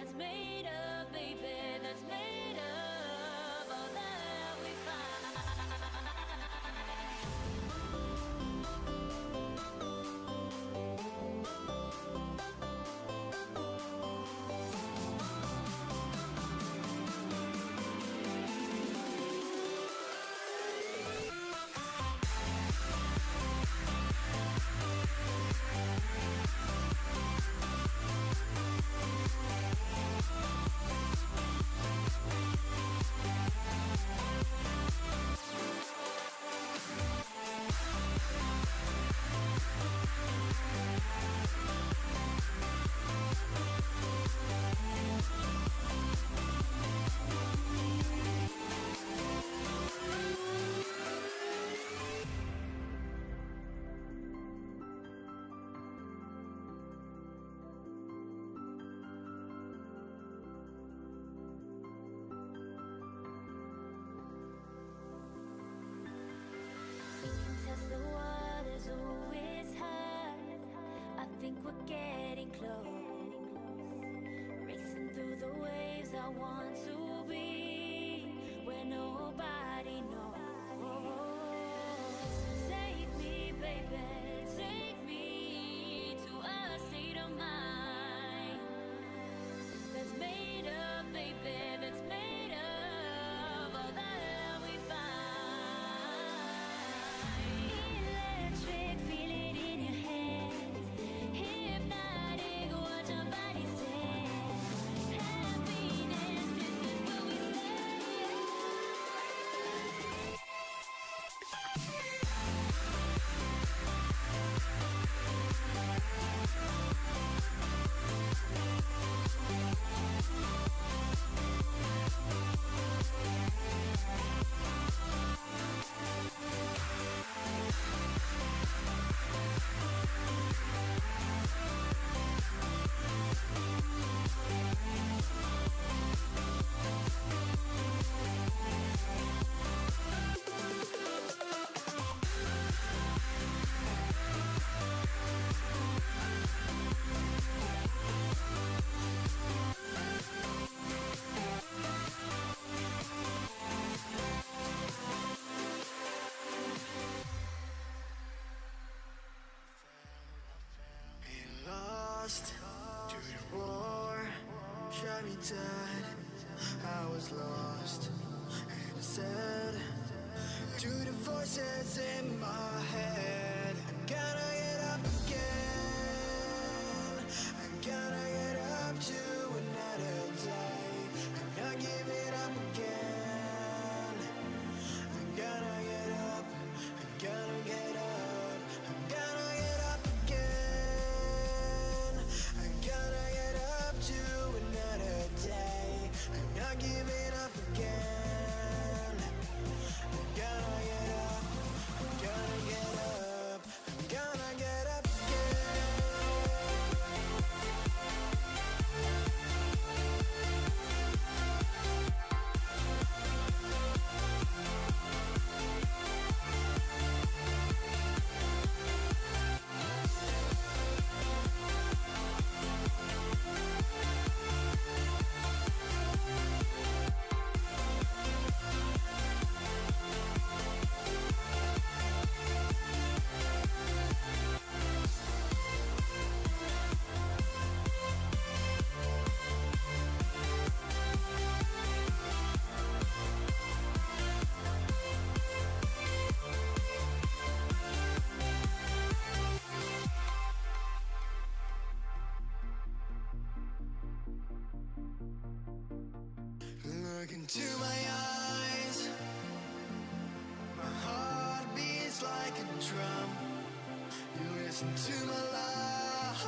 that's made tied, I was lost and sad. to the voices in to my lies.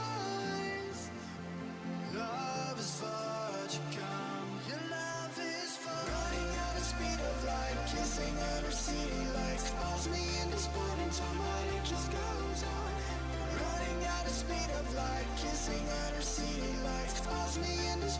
Love is come. Your love is far. Running at the speed of light, kissing under city lights. Calls me in this it just goes on. Running at the speed of light, kissing under city lights. Calls me in this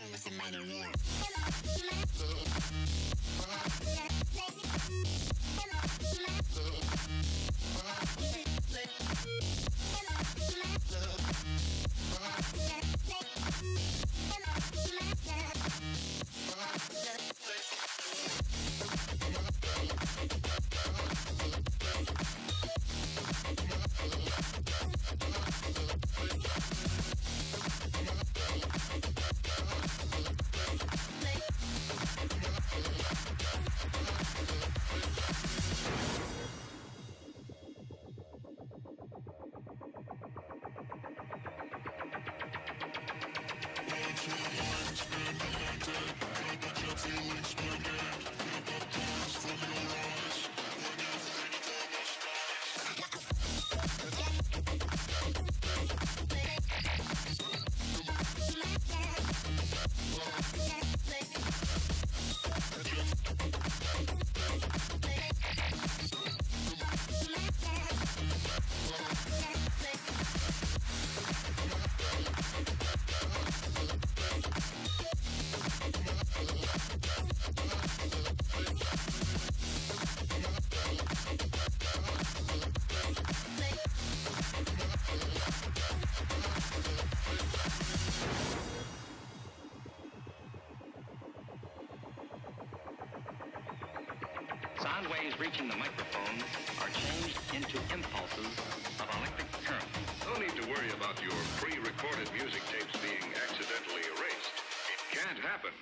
Yeah. Sound waves reaching the microphone are changed into impulses of electric current. No need to worry about your pre-recorded music tapes being accidentally erased. It can't happen.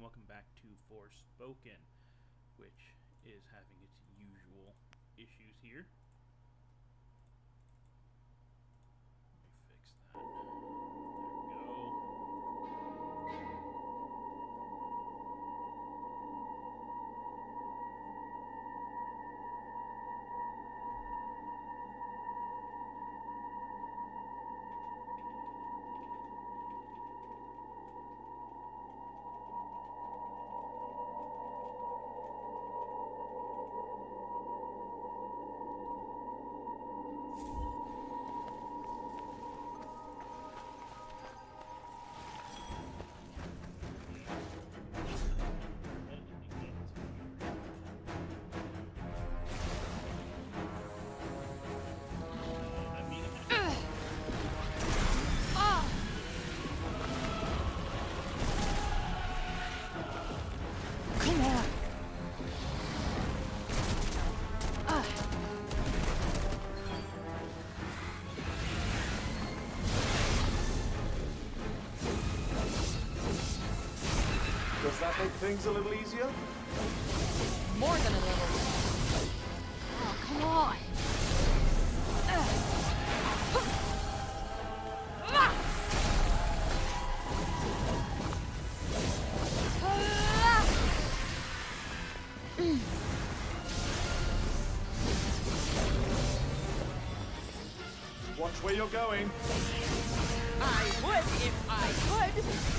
Welcome back to Forspoken, which is having its usual issues here. That make things a little easier? More than a little. Oh, come on. Watch where you're going. I would if I could.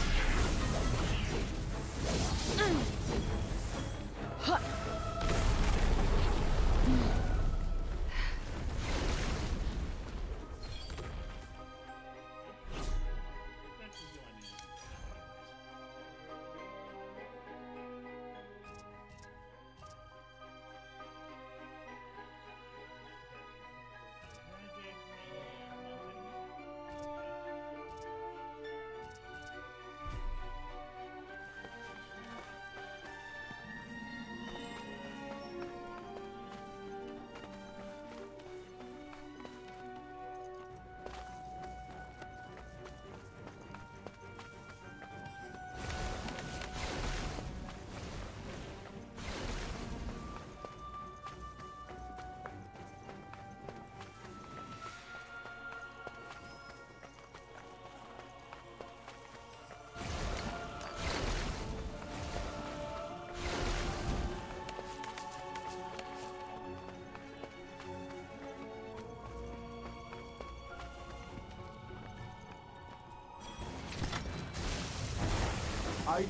I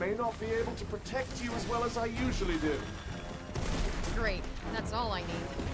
may not be able to protect you as well as I usually do. Great. That's all I need.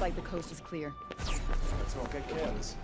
Looks like the coast is clear. Let's all get careless.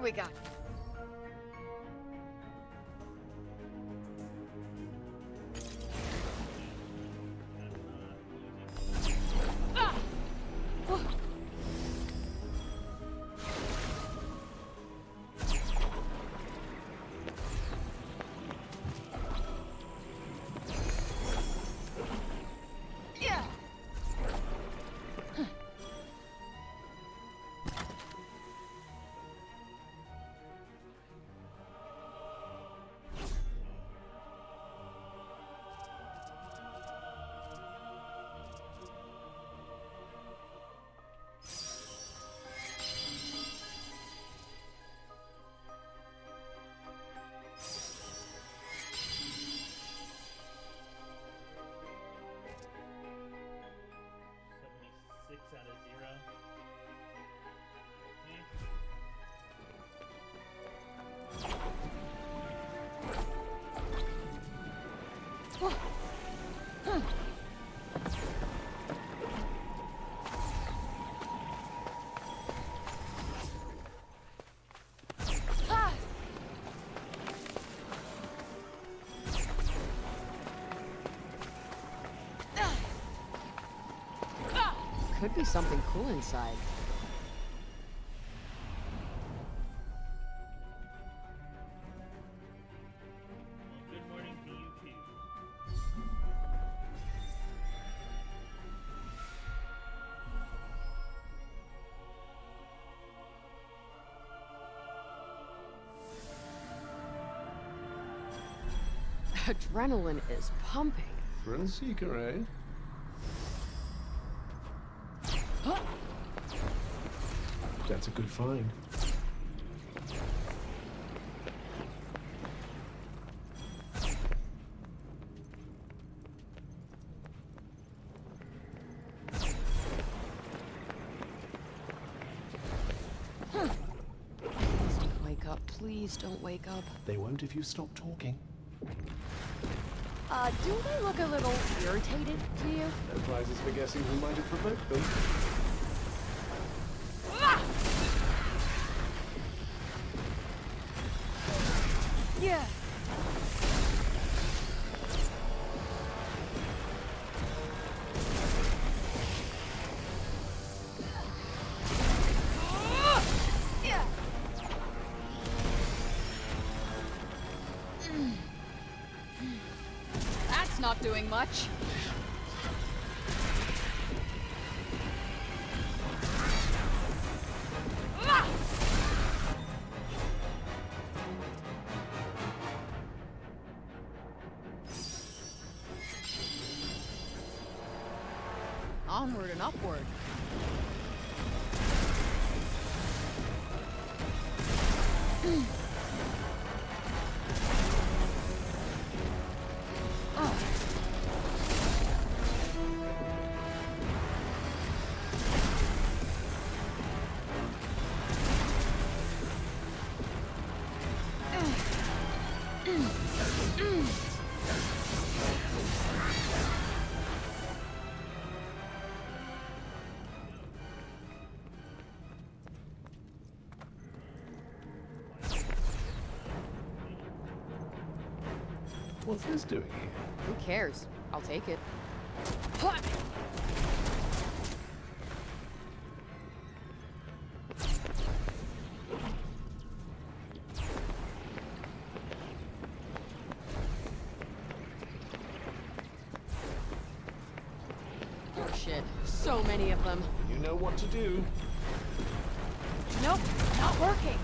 Do we got? Could be something cool inside. Adrenaline is pumping. Thrill seeker, eh? Good find. Please don't wake up. Please don't wake up. They won't if you stop talking. Uh, do they look a little irritated to you? No prizes for guessing who might have provoked them. Much. What's this doing here? Who cares? I'll take it. Oh shit. So many of them. You know what to do. Nope, not working.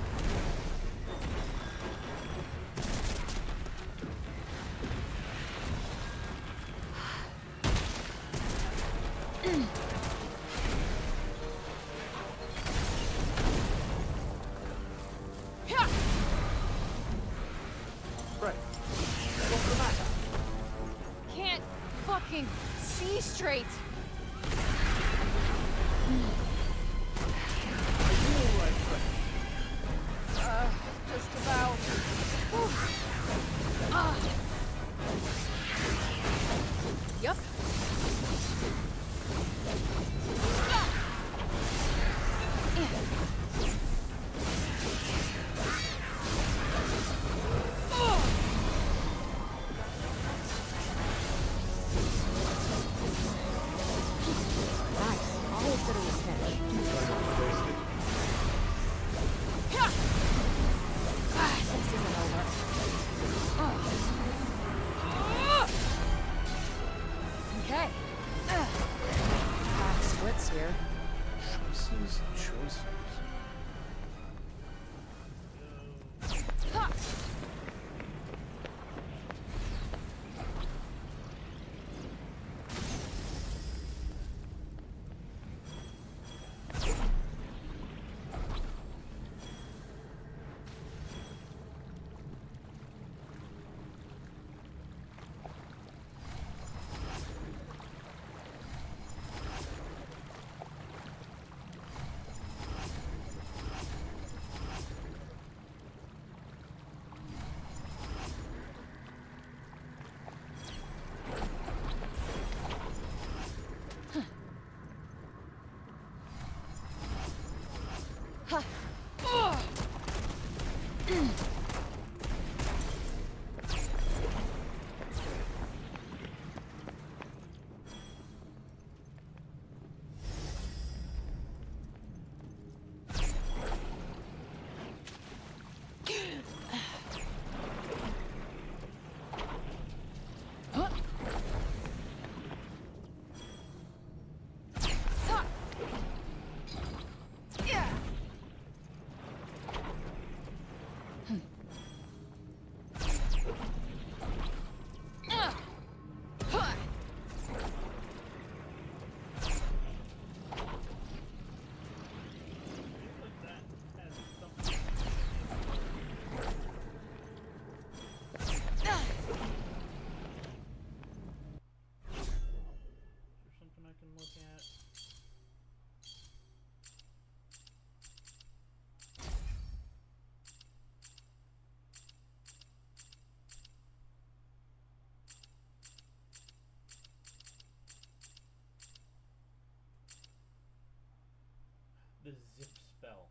The zip spell.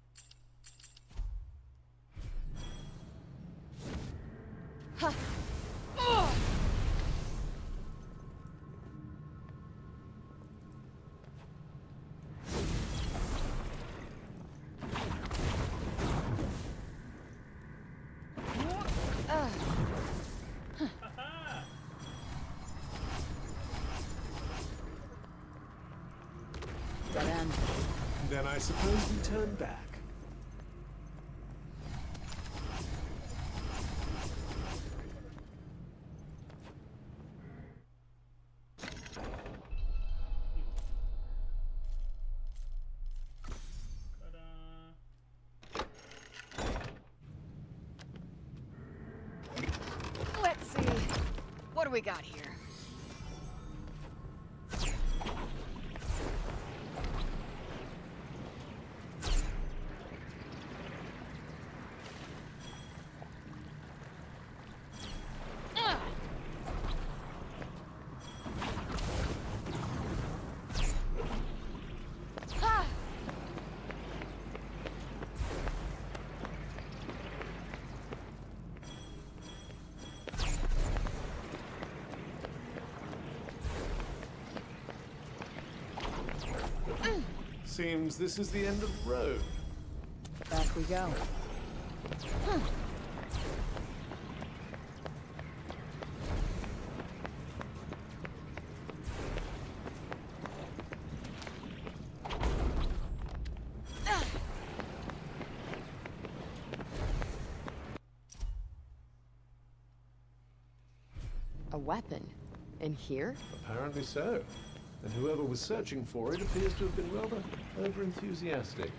Dead Then I suppose we turn back. Let's see. What do we got here? Ah! Ah! Seems this is the end of the road. Back we go. A weapon? In here? Apparently so. And whoever was searching for it appears to have been rather over-enthusiastic.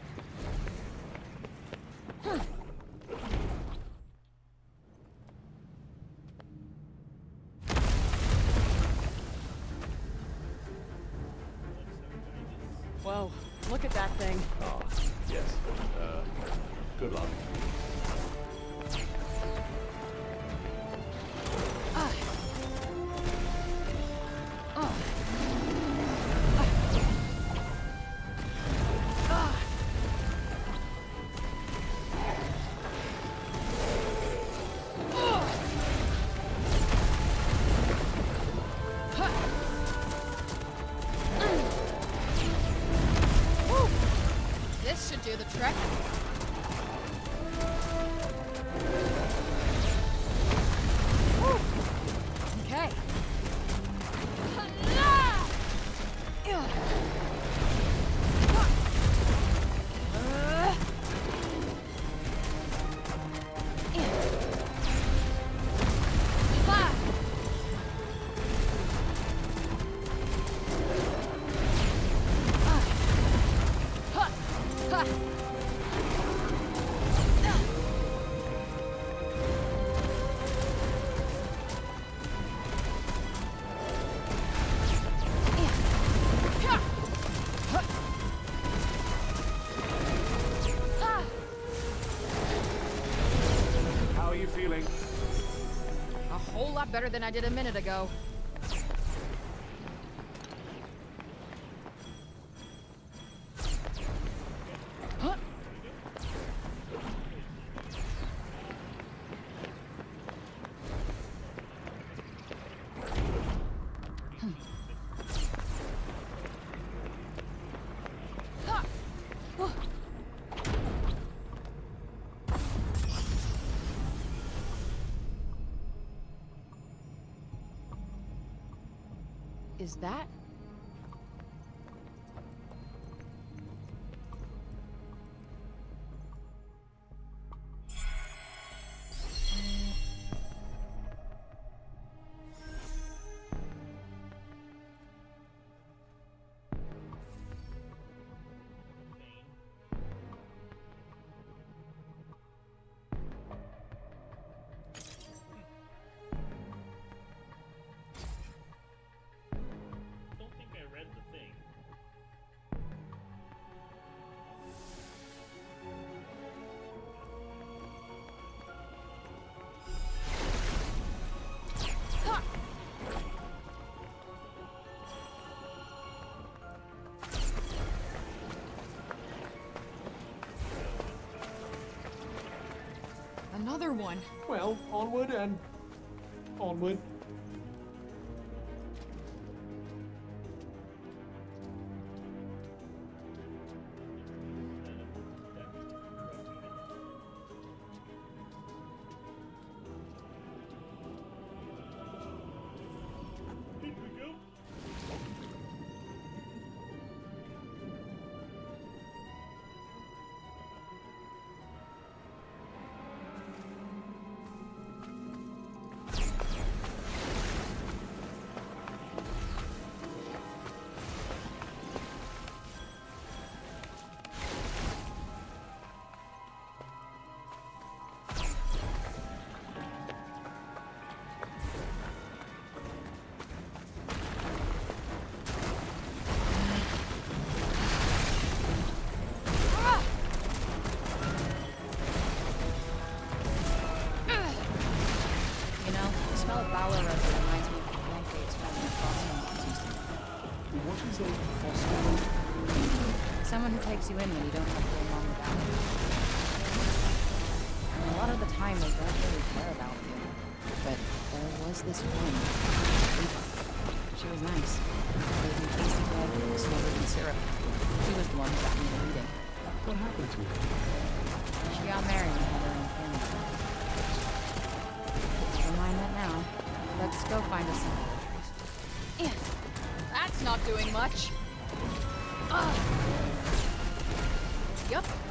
Better than I did a minute ago. Is that? Another one. Well, onward and onward. Someone who takes you in when you don't have to go along without you. And a lot of the time they don't really care about you. But there was this one, She was nice. Gave me tasty bread and smothered in syrup. She was the one who got me the reading. What happened to her? She got married and had her own family. Never mind that now. Let's go find us some. Yeah, that's not doing much. Ugh. Yup.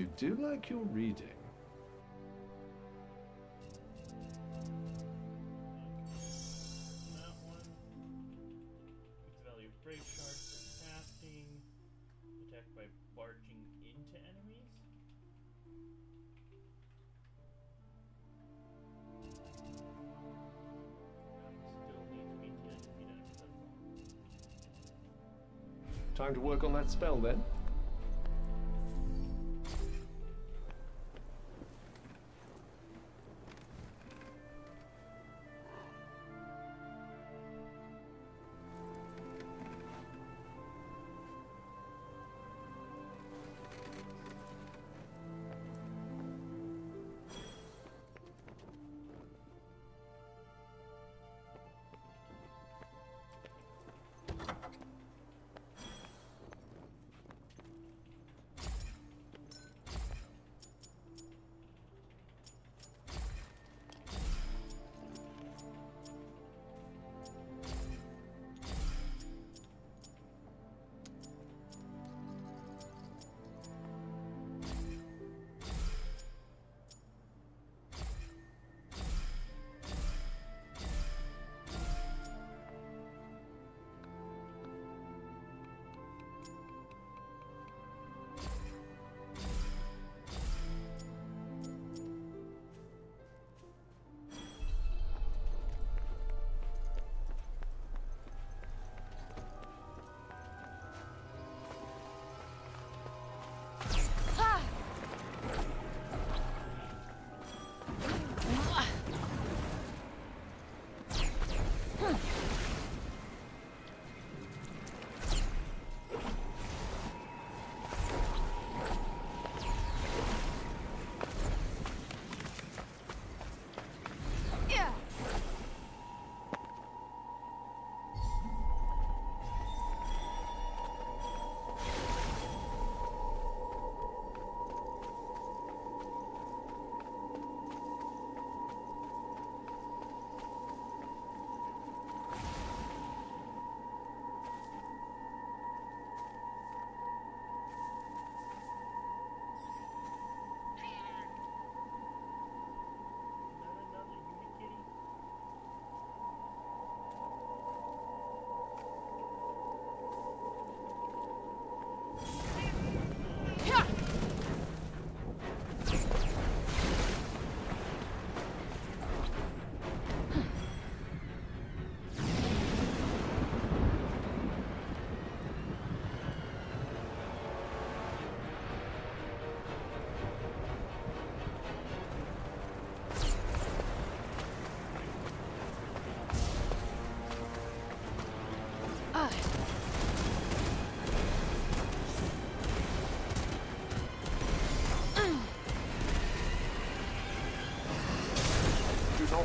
To do like your reading. Time to work on that spell then.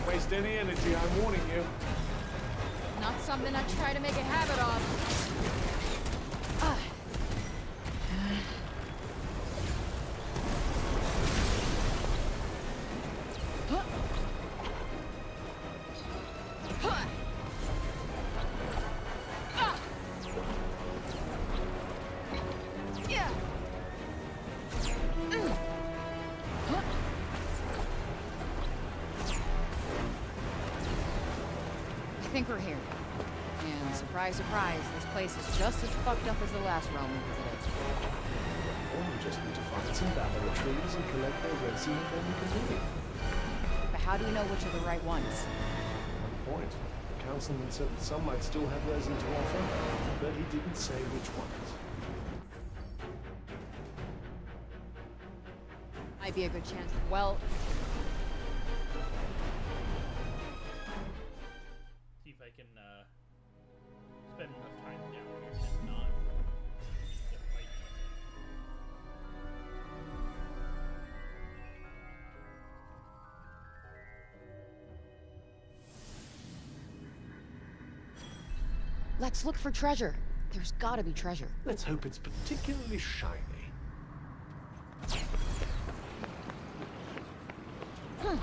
Waste any energy, I'm warning you. Not something I try to make a habit of. I here. And surprise, surprise, this place is just as fucked up as the last realm we visited. Or we just need to find some laboratories and collect their resin and then we can leave. But how do you know which are the right ones? One point. The councilman said that some might still have resin to offer, but he didn't say which ones. Might be a good chance. Well, let's look for treasure. There's gotta be treasure. Let's hope it's particularly shiny. Hmm.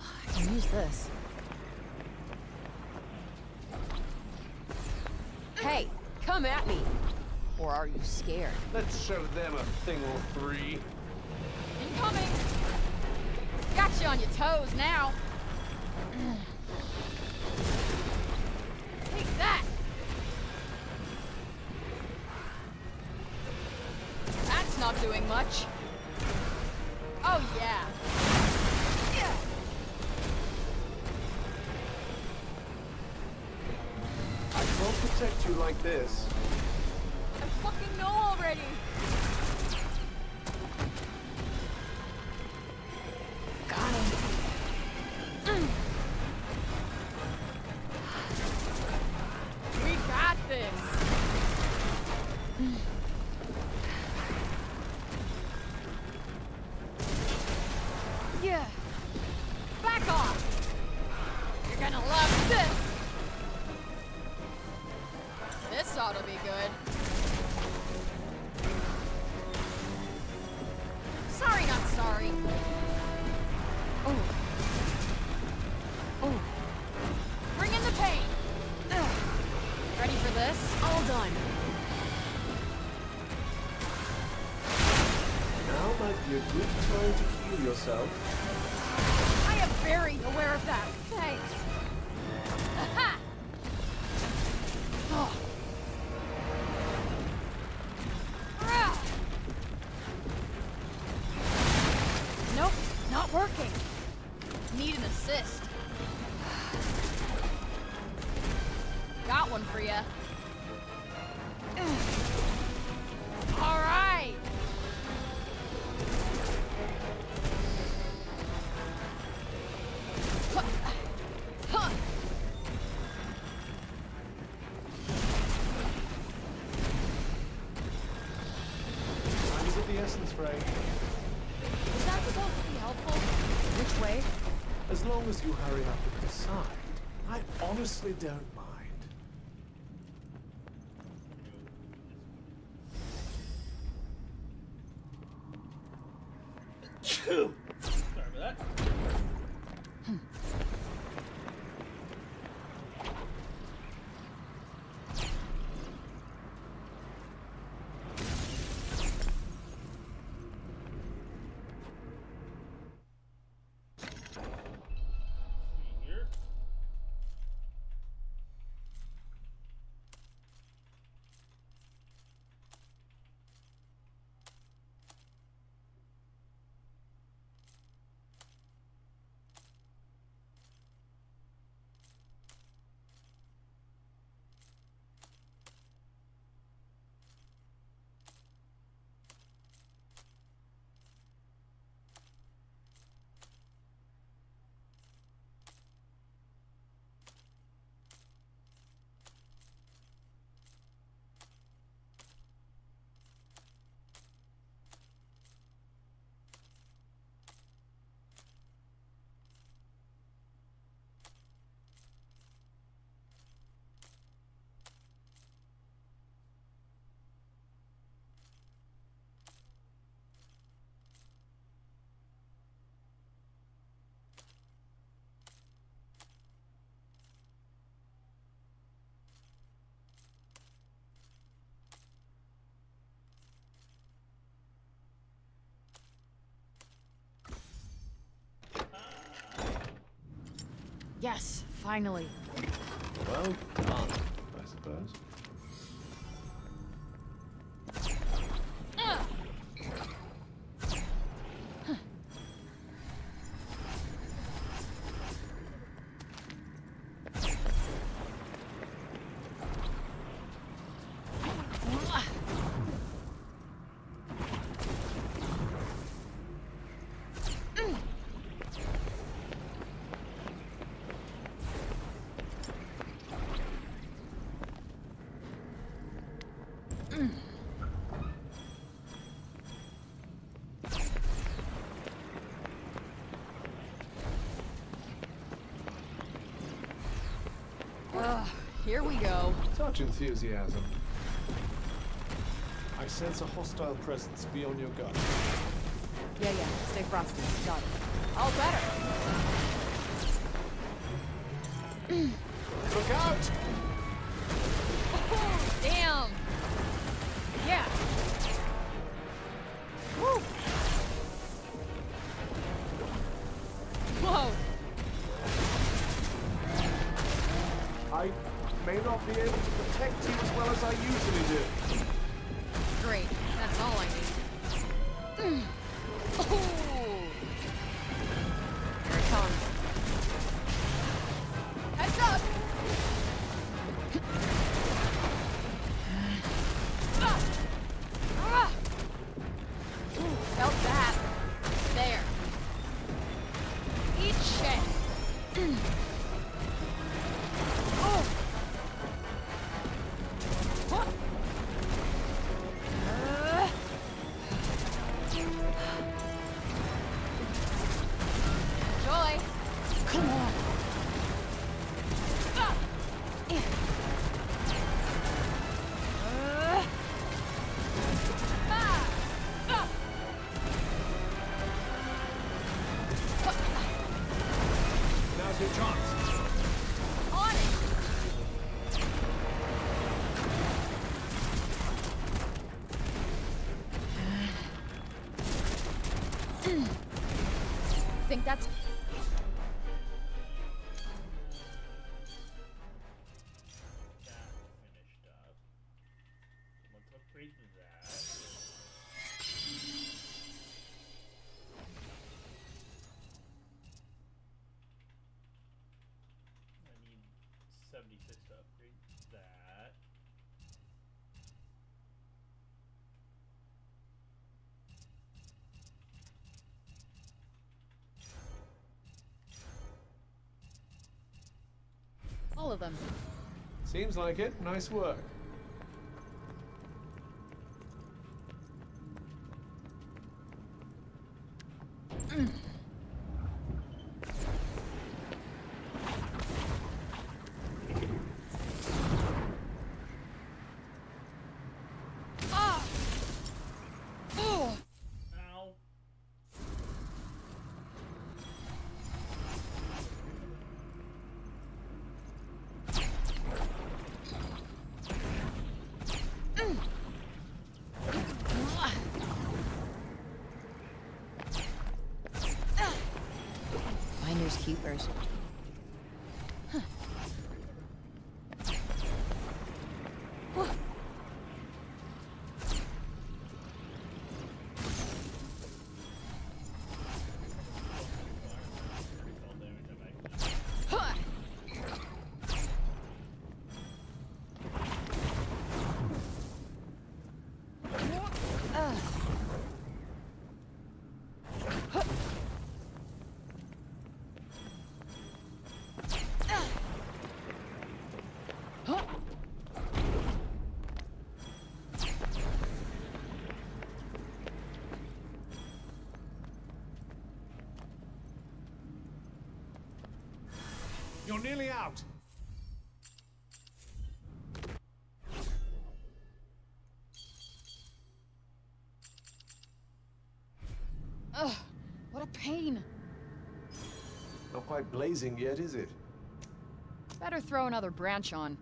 I can use this. Hey, come at me! Or are you scared? Let's show them a thing or three. Incoming! Got you on your toes now. Much. Oh, yeah. Yeah. I can't protect you like this. The essence, Frey. Is that supposed to be helpful? Which way? As long as you hurry up and decide, I honestly don't Yes, finally. Well done, I suppose. Ugh. Mwah. Ugh, here we go. Such enthusiasm. I sense a hostile presence beyond your gut. Yeah, yeah. Stay frosty. Got it. All better. Look out! think that's... them. Seems like it. Nice work. pain. Not quite blazing yet, is it? Better throw another branch on.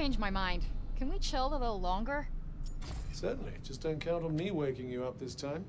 changed my mind. Can we chill a little longer? Certainly. Just don't count on me waking you up this time.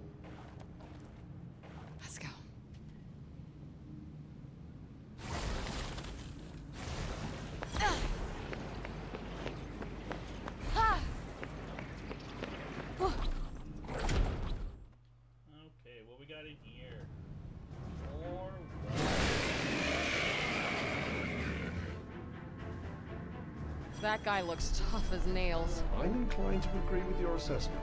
That guy looks tough as nails. I'm inclined to agree with your assessment.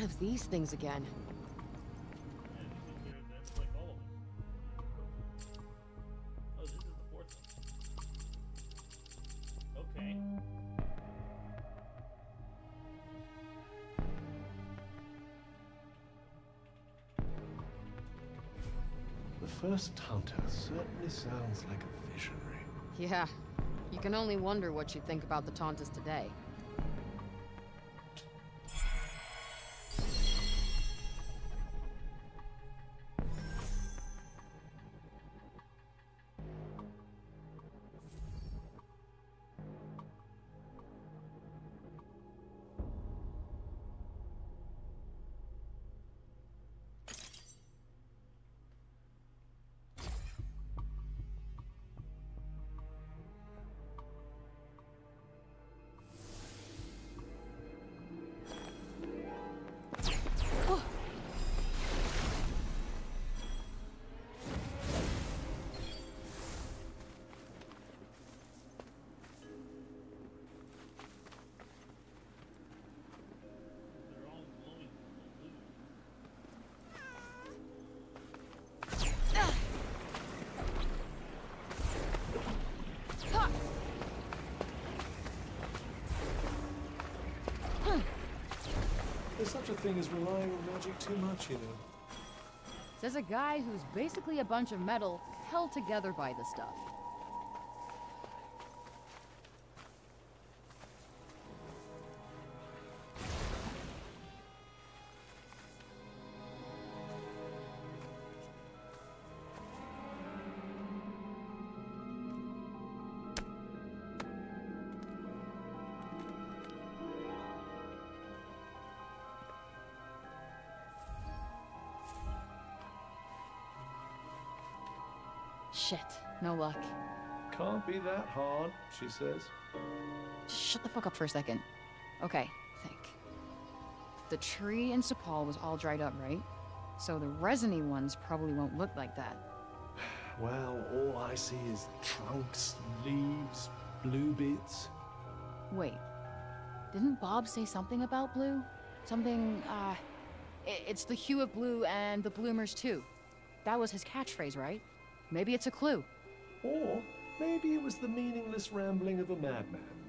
One of these things again. And you think there- that's like all of them. Oh, this is the fourth one. Okay. The first hunter certainly sounds like a visionary. Yeah. You can only wonder what she'd think about the Tantas today. Such a thing as relying on magic too much, you know. Says a guy who's basically a bunch of metal held together by the stuff. No luck. Can't be that hard, she says. Just shut the fuck up for a second. Okay, think. The tree in Cipal was all dried up, right? So the resiny ones probably won't look like that. Well, all I see is trunks, leaves, blue bits. Wait, didn't Bob say something about blue? Something, uh, it's the hue of blue and the bloomers too. That was his catchphrase, right? Maybe it's a clue. Or maybe it was the meaningless rambling of a madman.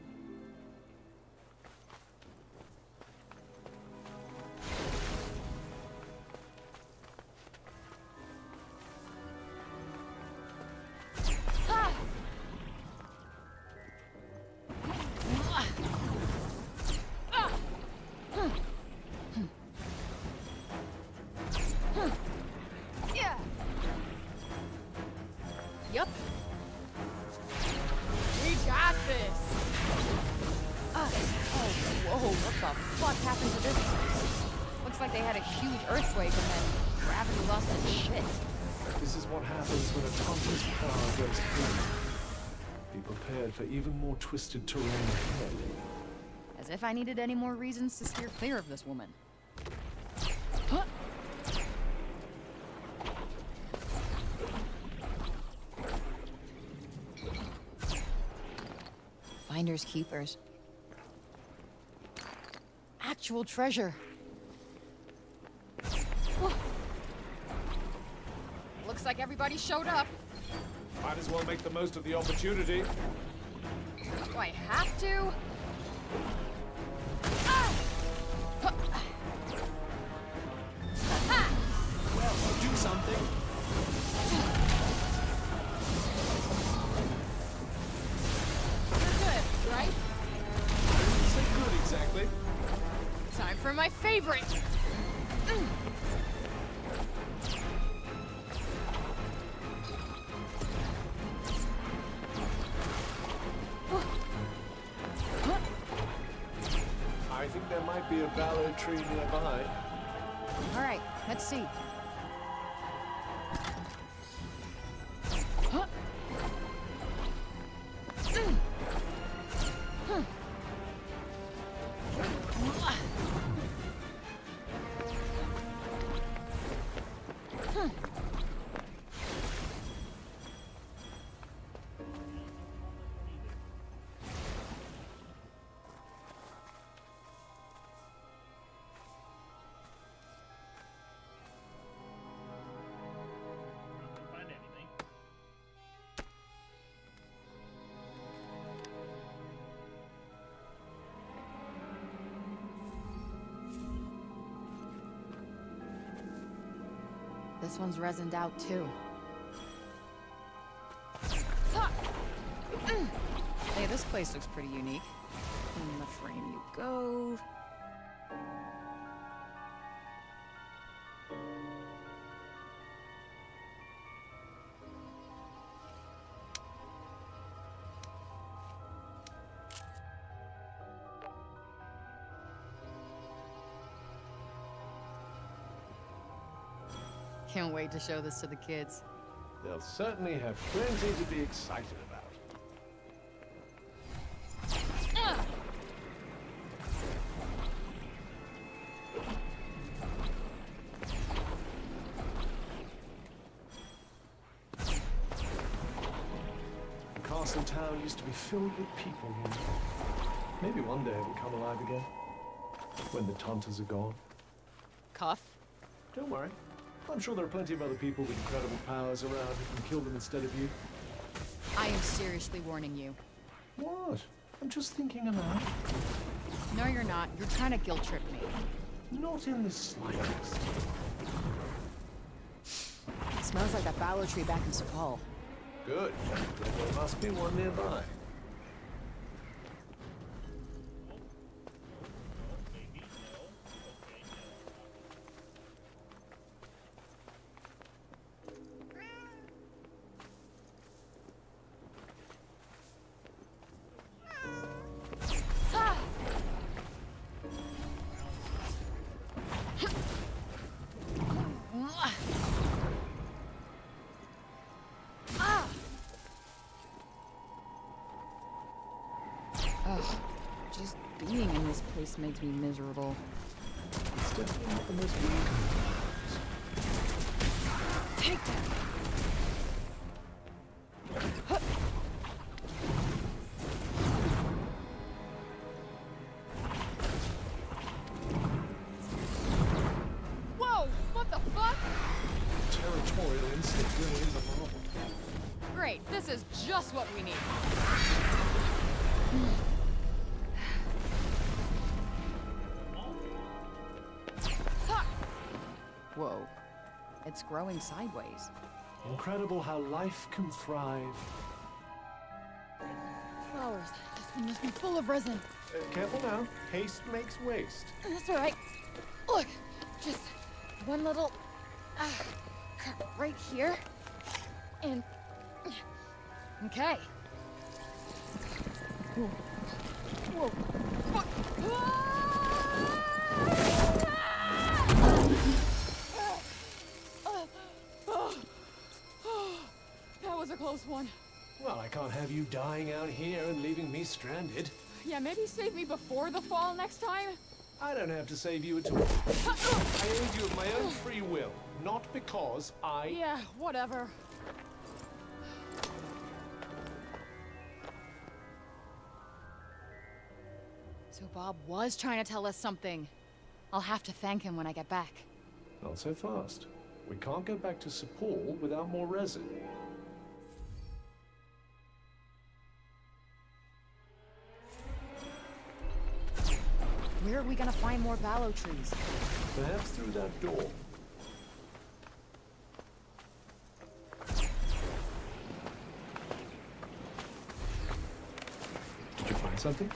If I needed any more reasons to steer clear of this woman. Huh. Finders keepers. Actual treasure. Looks like everybody showed up. Might as well make the most of the opportunity. Do I have to? Tree nearby. All right, let's see. This one's resined out too. Hey, this place looks pretty unique. In the frame you go. Wait to show this to the kids. They'll certainly have plenty to be excited about. The castle town used to be filled with people, you know. Maybe one day it'll come alive again. When the Tantas are gone. Cuff? Don't worry. I'm sure there are plenty of other people with incredible powers around who can kill them instead of you. I am seriously warning you. What? I'm just thinking aloud. No, you're not. You're trying to guilt trip me. Not in the slightest. smells like that fallow tree back in Cipal. Good. There must be one nearby. Makes me miserable. It's definitely not the most welcome. Take that! Growing sideways. Incredible how life can thrive. Flowers. This one must be full of resin. Uh, careful now. Haste makes waste. That's all right. Look, just one little uh, cut right here, and okay. Whoa. Whoa. What? Ah! Can't have you dying out here and leaving me stranded. Yeah, maybe save me before the fall next time? I don't have to save you at all. I aid you of my own free will, not because I... Yeah, whatever. So Bob was trying to tell us something. I'll have to thank him when I get back. Not so fast. We can't go back to Cipal without more resin. Where are we gonna find more ballow trees? Perhaps through that door. Did you find something?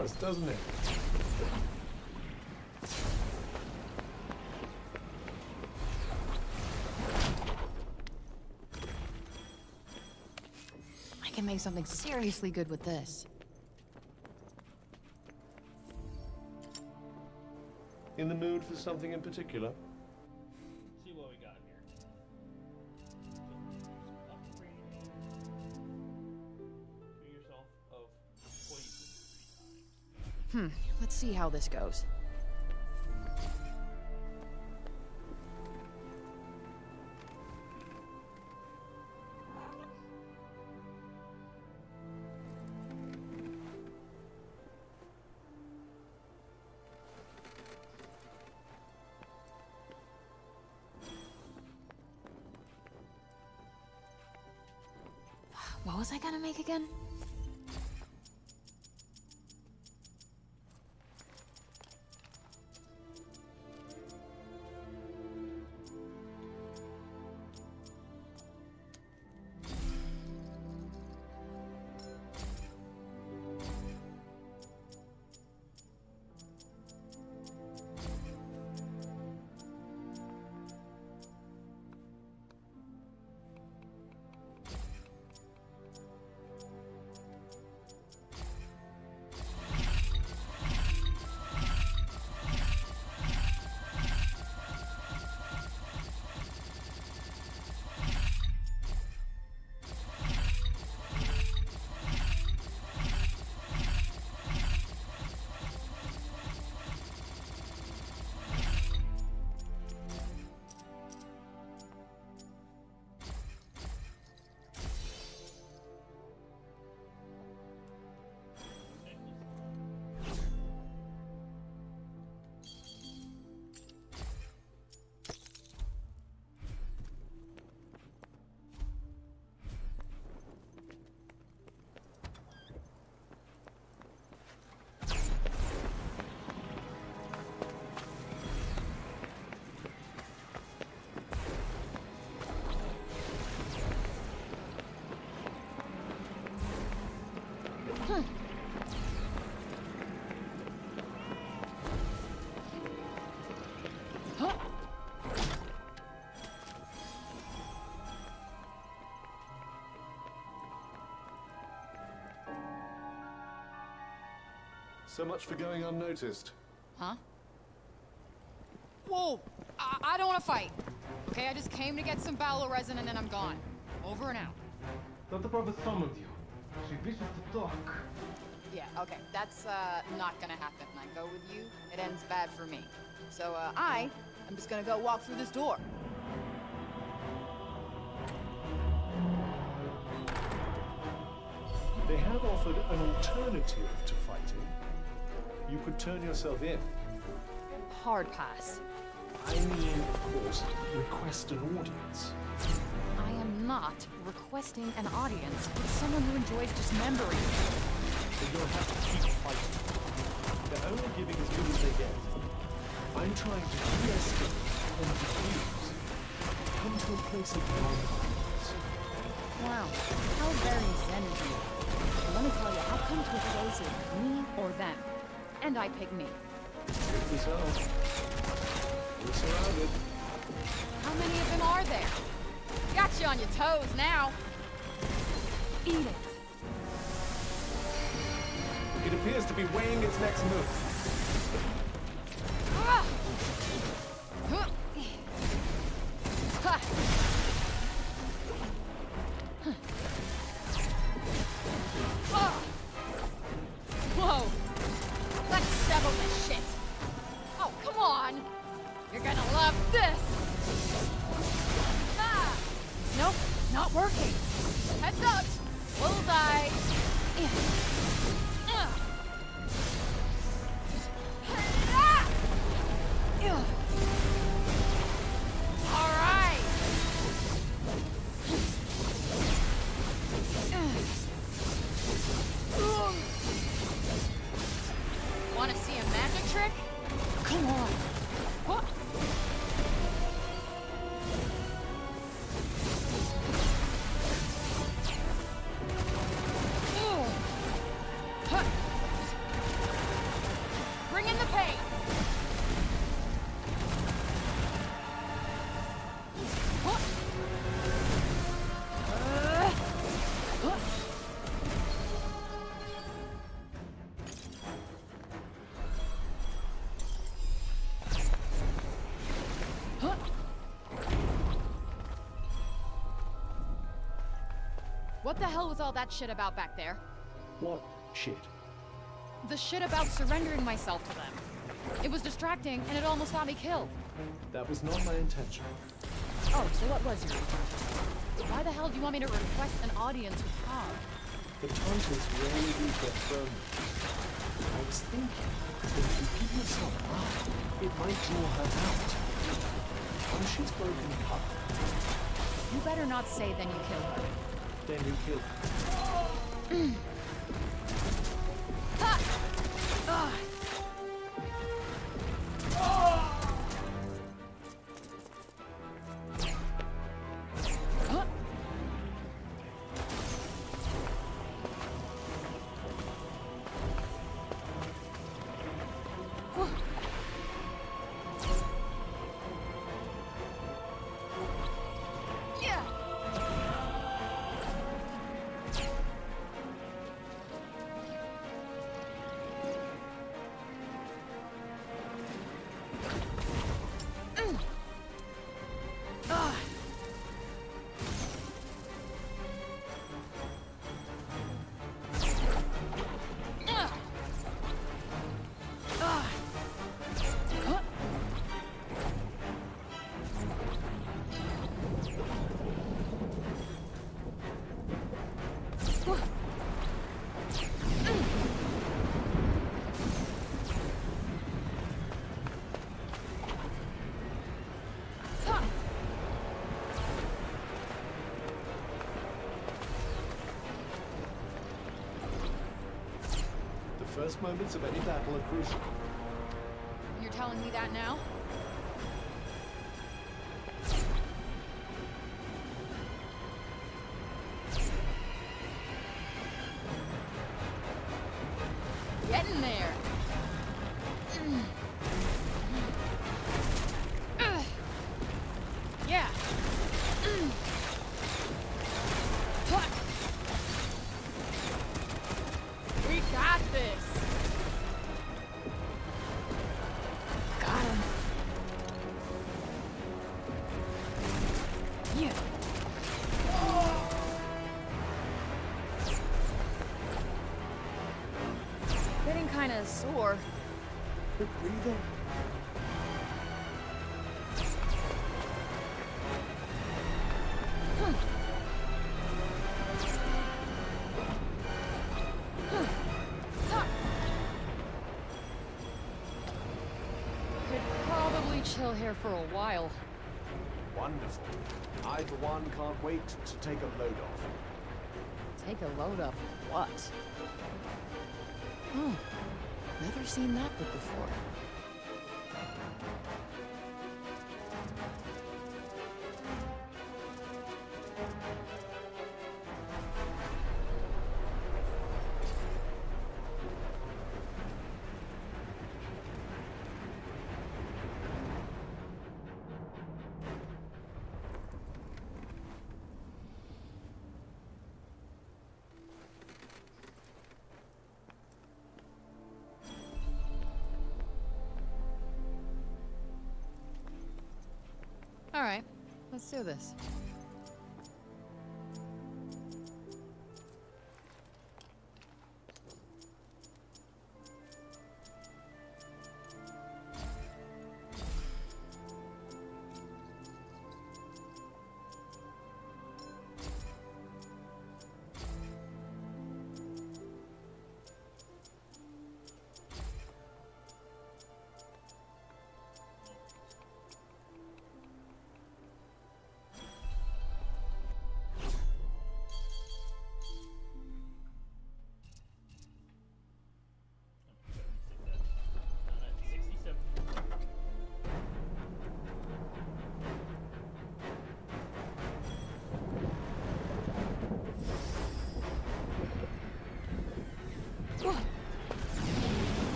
Does, doesn't it? I can make something seriously good with this. In the mood for something in particular? See how this goes. What was I gonna make again? So much for going unnoticed. Huh? Whoa! I, I don't want to fight. Okay, I just came to get some ballow resin and then I'm gone. Over and out. Dr. Prophet summoned you. She wishes to talk. Yeah, okay. That's uh, not gonna happen. I go with you, it ends bad for me. So uh, I am just gonna go walk through this door. They have offered an alternative to fighting. You could turn yourself in. Hard pass. I mean, of course, request an audience. I am not requesting an audience with someone who enjoys dismembering. But you'll have to keep fighting. They're only giving as good as they get. I'm trying to de-escalate and diffuse. Come to a place of non-violence. Wow, how very zen of you. Let me tell you, I've come to a place of me or them. And I pick me. We're surrounded. How many of them are there? Got you on your toes now. Eat it. It appears to be weighing its next move. The hell was all that shit about back there? What shit? The shit about surrendering myself to them. It was distracting, and it almost got me killed. That was not my intention. Oh, so what was your intention? Why the hell do you want me to request an audience with Tom? The Titans rarely leave their throne. I was thinking that if you give yourself up, it might draw her out. Once she's broken up, You better not say then you killed her. Then you kill first moments of any battle are crucial. You're telling me that now? Kind of sore. Quick. Hmm. Probably chill here for a while. Wonderful. I, for one, can't wait to take a load off. Take a load off what? Oh, never seen that before. Do this.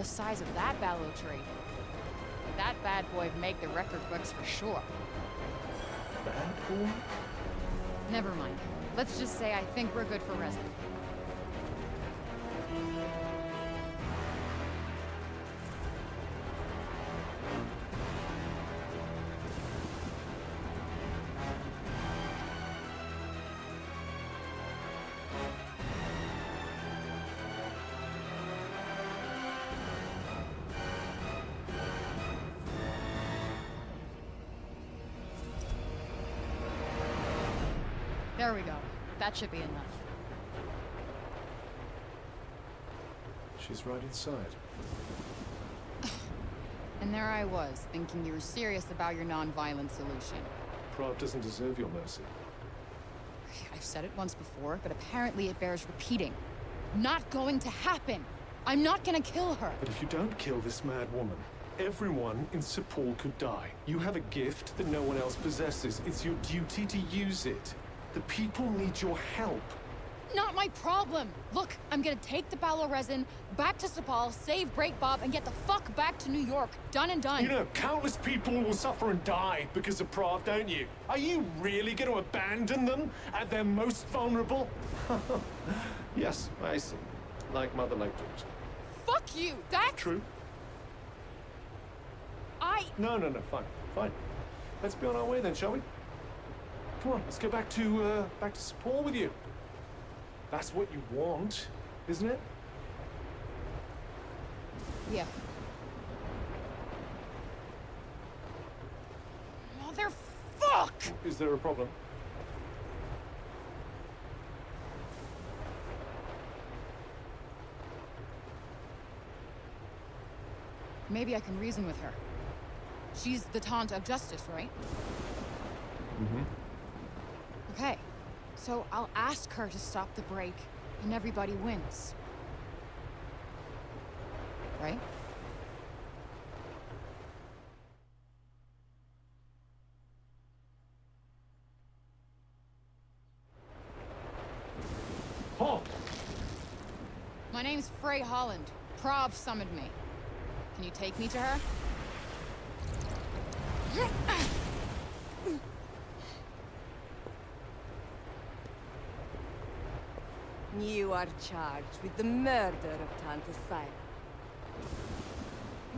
The size of that ballow tree. That bad boy'd make the record books for sure. Bad boy? Never mind. Let's just say I think we're good for resin. There we go. That should be enough. She's right inside. And there I was, thinking you were serious about your non-violent solution. Prav doesn't deserve your mercy. I've said it once before, but apparently it bears repeating. Not going to happen! I'm not gonna kill her! But if you don't kill this mad woman, everyone in Cipal could die. You have a gift that no one else possesses. It's your duty to use it. The people need your help. Not my problem! Look, I'm gonna take the Ballo resin, back to Cipal, save Break Bob, and get the fuck back to New York. Done and done. You know, countless people will suffer and die because of Prav, don't you? Are you really going to abandon them at their most vulnerable? yes, I see. Like mother, like daughter. Fuck you! That's... True. I... No, no, no, fine, fine. Let's be on our way then, shall we? Come on, let's go back to, uh, back to Cipal with you. That's what you want, isn't it? Yeah. Motherfuck! Is there a problem? Maybe I can reason with her. She's the taunt of justice, right? Mm-hmm. Okay. So I'll ask her to stop the break, and everybody wins. Right? Halt! My name's Frey Holland. Prav summoned me. Can you take me to her? You are charged with the murder of Tanta Sila.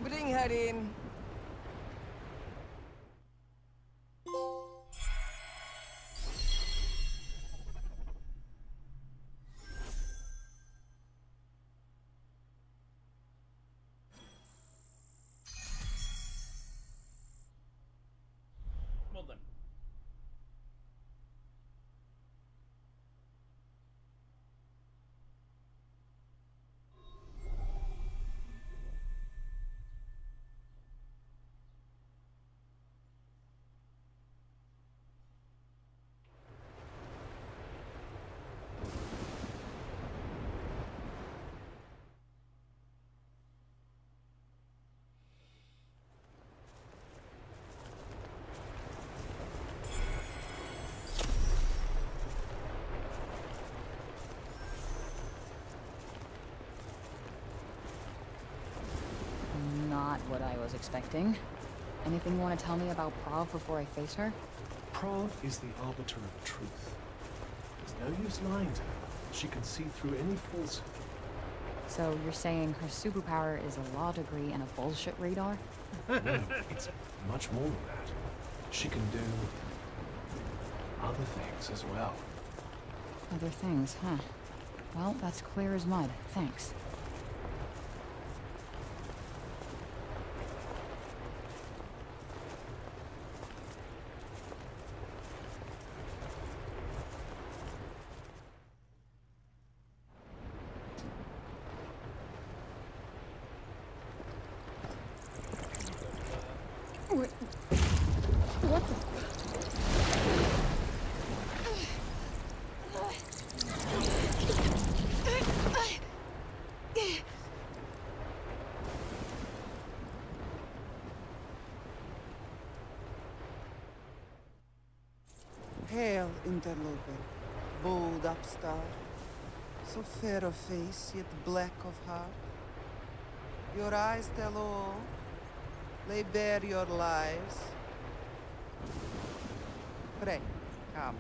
Bring her in. Was expecting. Anything you want to tell me about Prav before I face her? Prav is the arbiter of truth. There's no use lying to her. She can see through any falsehood. So you're saying her superpower is a law degree and a bullshit radar? No, it's much more than that. She can do other things as well. Other things, huh? Well, that's clear as mud. Thanks. Wait, What the? Hail, interloper, bold upstart, so fair of face, yet black of heart. Your eyes tell all, lay bare your lives. Pray, come.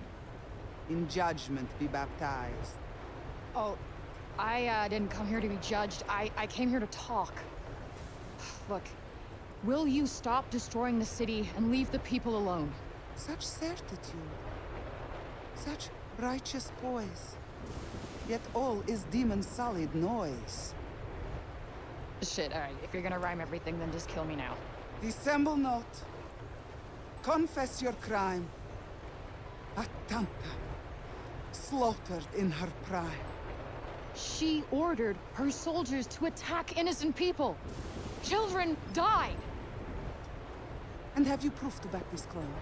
In judgment be baptized. Oh, I uh, didn't come here to be judged. I, I came here to talk. Look, will you stop destroying the city and leave the people alone? Such certitude, such righteous poise, yet all is demon solid noise. Shit, alright, if you're gonna rhyme everything, then just kill me now. Dissemble not. Confess your crime. Atanta, slaughtered in her prime. She ordered her soldiers to attack innocent people. Children died. And have you proof to back this claim?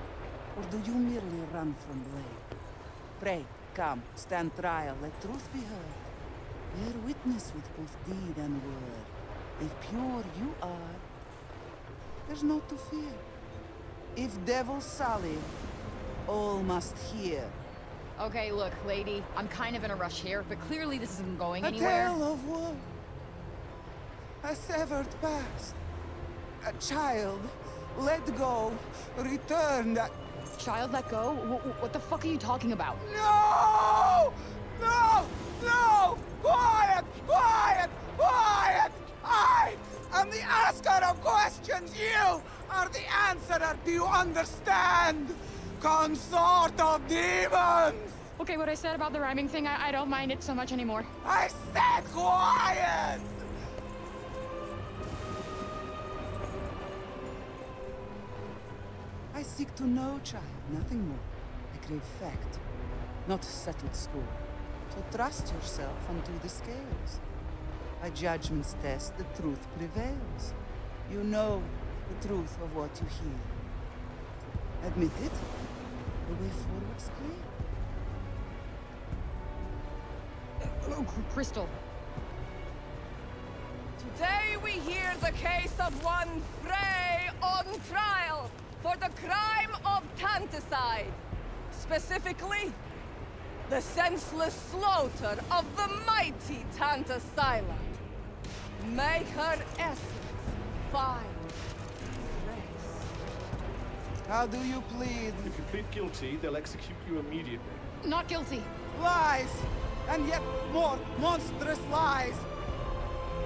Or do you merely run from blame? Pray, come, stand trial, let truth be heard. Bear witness with both deed and word. If pure you are, there's naught to fear. If devil solid, all must hear. Okay, look, lady, I'm kind of in a rush here, but clearly this isn't going A anywhere. A tale of woe. A severed past. A child let go, returned. Child let go? Wh- what the fuck are you talking about? No! No! No! Quiet! Quiet! Quiet! I am the asker of questions. You are the answerer. Do you understand? Consort of demons! Okay, what I said about the rhyming thing, I, I don't mind it so much anymore. I said quiet! I seek to know, child, nothing more. I crave fact, not settled score. So trust yourself unto the scales. By judgment's test, the truth prevails. You know the truth of what you hear. Admit it, the way forward's clear. Oh, Crystal. Today we hear the case of one Frey on trial for the crime of tanticide. Specifically, the senseless slaughter of the mighty Tanta Sila. May her essence find grace. How do you plead? If you plead guilty, they'll execute you immediately. Not guilty. Lies! And yet more monstrous lies!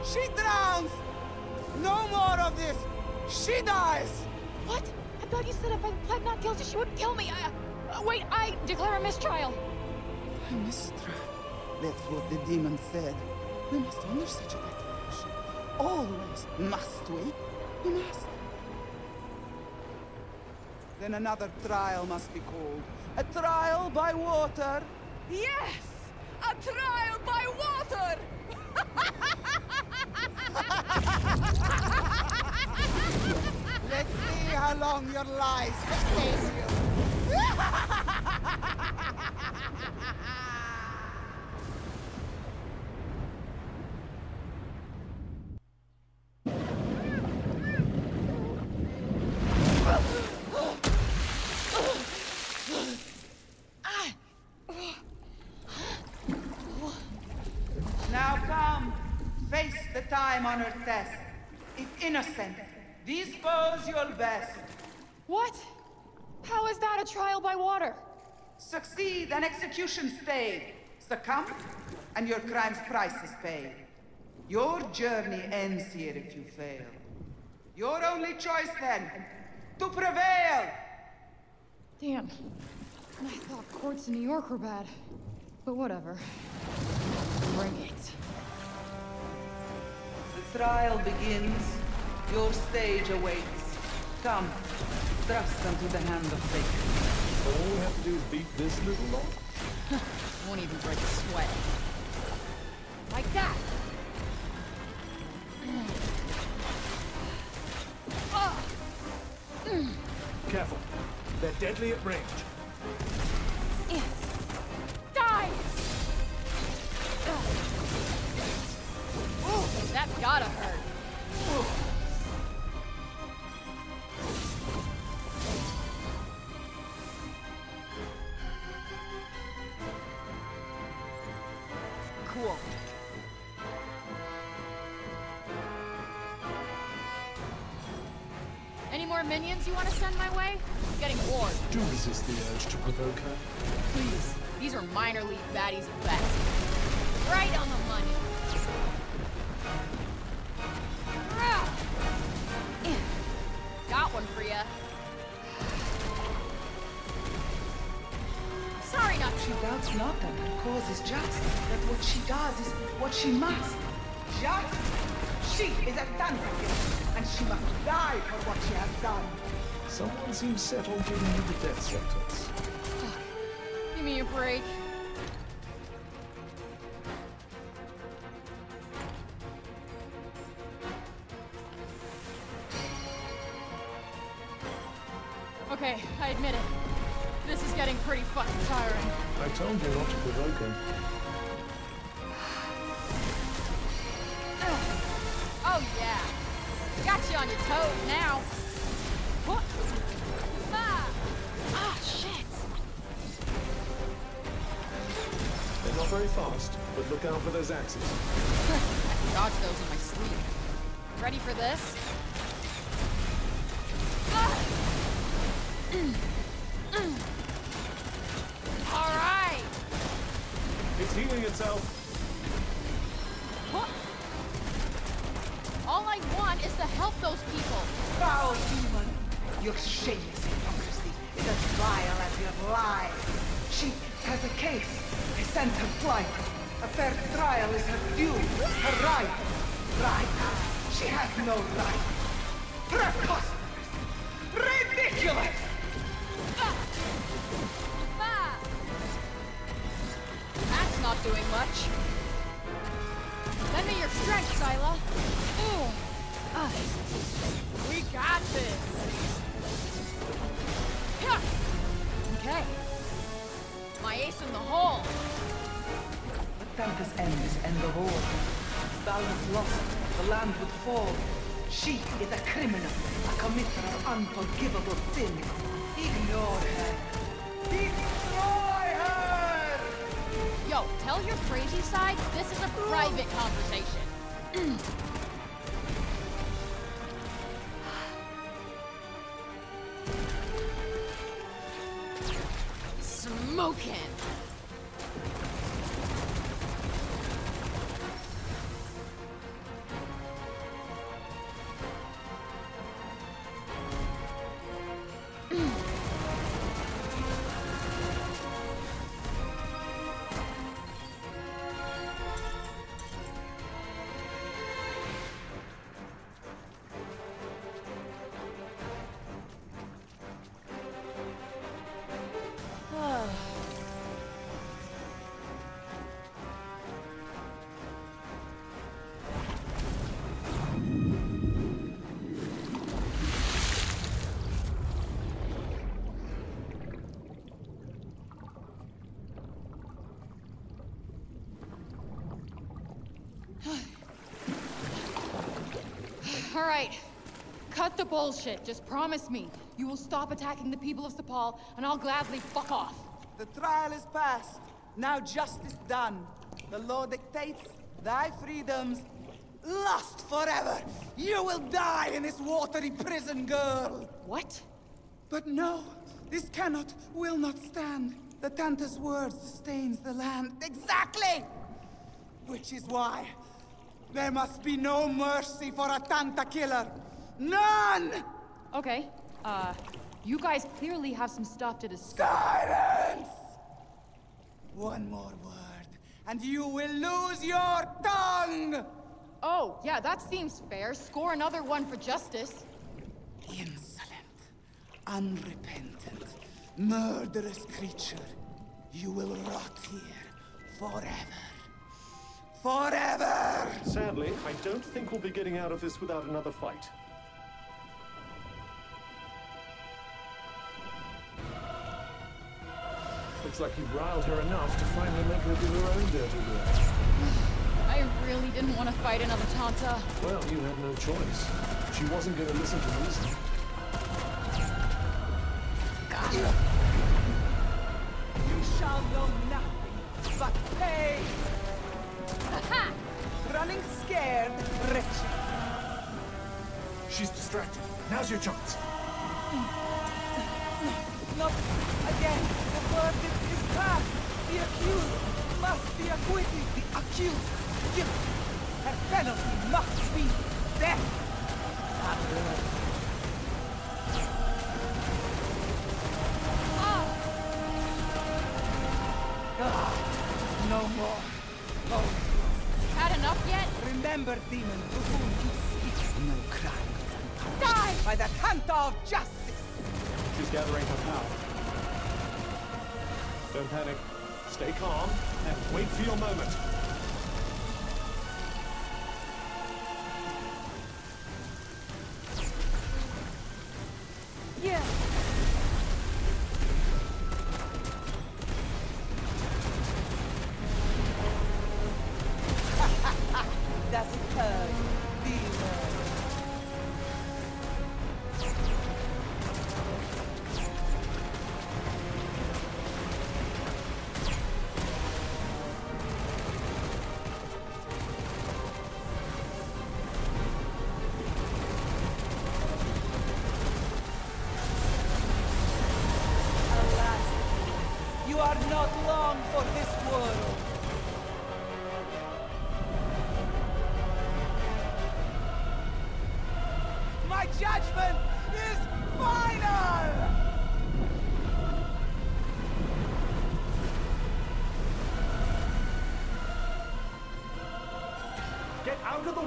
She drowns! No more of this! She dies! What? Thought you said if I pled not guilty, she would kill me. I, uh, wait, I declare a mistrial. A mistrial. That's what the demon said. We must honor such a declaration. Always must we? We must. Then another trial must be called. A trial by water. Yes! A trial by water! Let's see how long your lies sustain you. Now come, face the time-honored test. If innocent, Dispose your best. What? How is that a trial by water? Succeed and execution stayed. Succumb and your crime's price is paid. Your journey ends here if you fail. Your only choice then, to prevail! Damn. I thought courts in New York were bad. But whatever. Bring it. The trial begins. Your stage awaits. Come, thrust them to the hand of fate. All we have to do is beat this little lot. Won't even break a sweat. Like that. Careful. They're deadly at range. Die! Ooh, that gotta hurt. Any more minions you want to send my way? I'm getting bored. Do resist the urge to provoke her. Please. These are minor league baddies at best. Right on the money. Got one for ya. Sorry, not She doubts not that her cause is just, that what she does is what she must. Just? She is a Tanzanian, and she must die for what she has done. Someone seems set on giving you the death sentence. Fuck. Give me a break. Okay, I admit it. This is getting pretty fucking tiring. I told you not to provoke him. Oh yeah. Got you on your toes now. What? Ah! Ah, shit! They're not very fast, but look out for those axes. I can dodge those in my sleep. Ready for this? Ah! All right. It's healing itself. Huh? All I want is to help those people. Foul demon! Your shameless hypocrisy is as vile as your lies. She has a case, a sent her flight. A fair trial is her due, her right. Right? She has no right. Preposterous! Ridiculous! That's not doing much. Lend me your strength. Ah. We got this. Okay. My ace in the hole. The tempest end is end of all. Thou lost, the land would fall. She is a criminal, a committer of unforgivable sins. Ignore her. Destroy her! Yo, tell your crazy side this is a private conversation. Smoking. Cut the bullshit. Just promise me you will stop attacking the people of Cipal, and I'll gladly fuck off. The trial is past. Now justice done. The law dictates thy freedoms Lost forever! You will die in this watery prison, girl! What? But no, this cannot, will not stand. The Tanta's word sustains the land. Exactly! Which is why there must be no mercy for a Tanta killer. None! Okay, uh, you guys clearly have some stuff to discuss. Silence! One more word, and you will lose your tongue! Oh, yeah, that seems fair. Score another one for justice. Insolent, unrepentant, murderous creature. You will rot here forever. Forever! Sadly, I don't think we'll be getting out of this without another fight. Looks like you riled her enough to finally make her do her own dirty work. I really didn't want to fight another Tanta. Well, you had no choice. She wasn't going to listen to reason. You shall know nothing but pain! Running scared, wretched. She's distracted. Now's your chance. Not again. The verdict is passed. The accused must be acquitted. The accused guilty. Her penalty must be death. Ah, no more. Oh, Had enough yet? remember, demon, to whom you speak. No crime Die! by the hand of justice. She's gathering her power. Don't panic. Stay calm and wait for your moment. Yeah.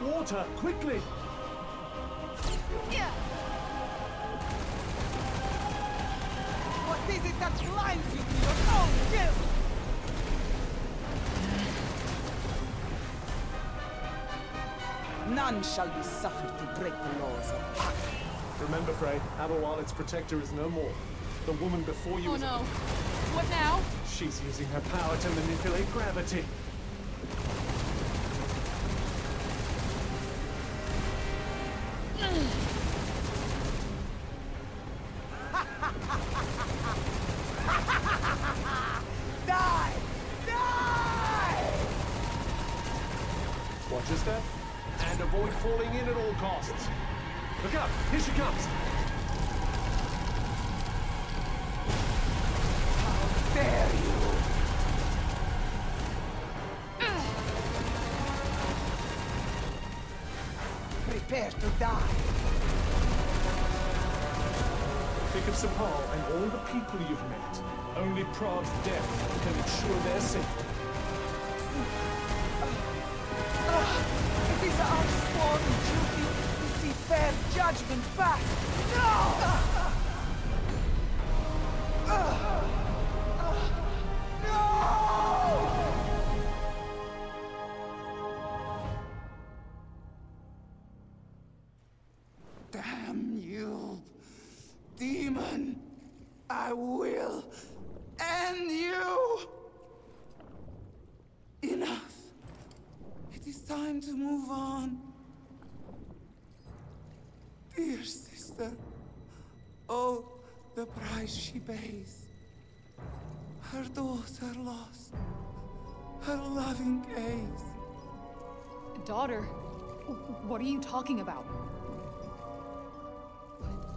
Water, quickly! What is it that blinds you to your own guilt? None shall be suffered to break the laws of Ak. Remember, Frey, Aberwal, protector, is no more. The woman before you Oh no. What now? She's using her power to manipulate gravity. Only death can ensure their safety. Move on. Dear sister, oh, the price she pays. Her daughter lost. Her loving gaze. Daughter. What are you talking about?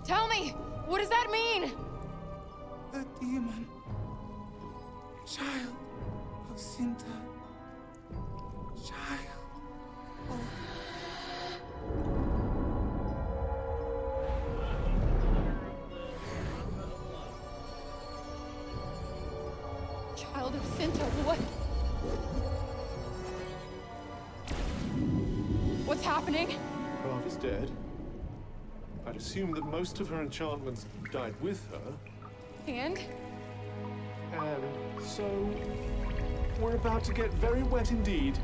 Tell me! What does that mean? The demon. Child of Cinta. Child. Child of Cinta, what? What's happening? Rav is dead. I'd assume that most of her enchantments died with her, And? and so we're about to get very wet indeed.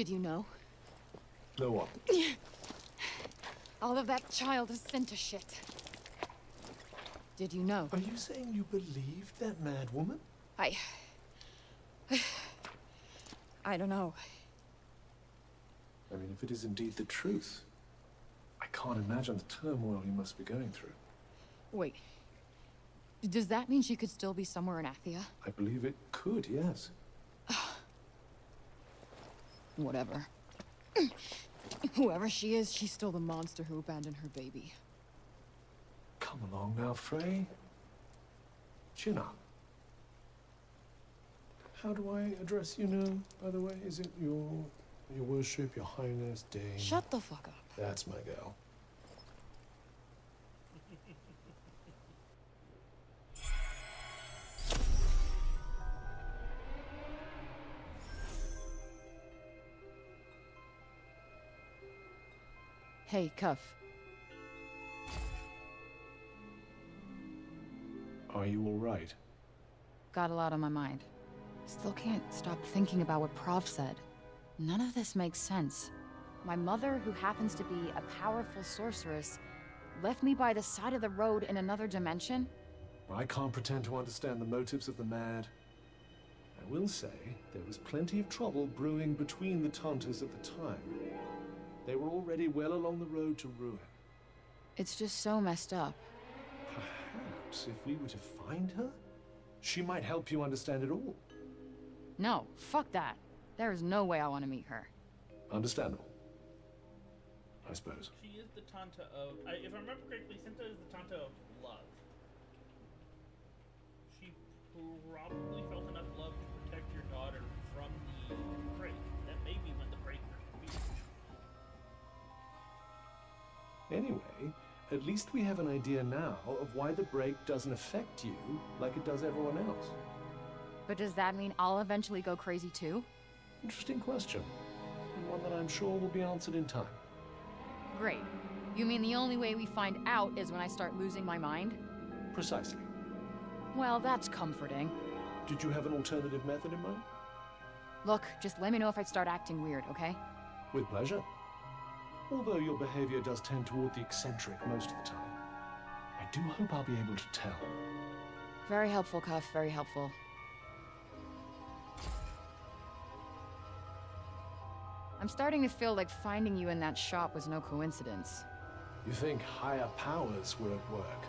Did you know? No one. All of that child of Cinta shit. Did you know? Are you saying you believed that mad woman? I. I don't know. I mean, if it is indeed the truth, I can't imagine the turmoil you must be going through. Wait. Does that mean she could still be somewhere in Athia? I believe it could, yes. Whatever. Whoever she is, she's still the monster who abandoned her baby. Come along now, Frey. Chin up. How do I address you now, by the way? Is it your your worship, your highness, Dame? Shut the fuck up. That's my gal. Hey, Cuff. Are you all right? Got a lot on my mind. Still can't stop thinking about what Prav said. None of this makes sense. My mother, who happens to be a powerful sorceress, left me by the side of the road in another dimension? I can't pretend to understand the motives of the mad. I will say there was plenty of trouble brewing between the Tantas at the time. They were already well along the road to ruin. It's just so messed up. Perhaps if we were to find her, she might help you understand it all. No, fuck that. There is no way I want to meet her. Understandable. I suppose. She is the Tanta of. I, if I remember correctly, Cinta is the Tanta of love. She probably felt enough love Anyway, at least we have an idea now of why the break doesn't affect you like it does everyone else. But does that mean I'll eventually go crazy too? Interesting question. And one that I'm sure will be answered in time. Great. You mean the only way we find out is when I start losing my mind? Precisely. Well, that's comforting. Did you have an alternative method in mind? Look, just let me know if I start acting weird, okay? With pleasure. Although your behavior does tend toward the eccentric most of the time. I do hope I'll be able to tell. Very helpful, Cuff, very helpful. I'm starting to feel like finding you in that shop was no coincidence. You think higher powers were at work?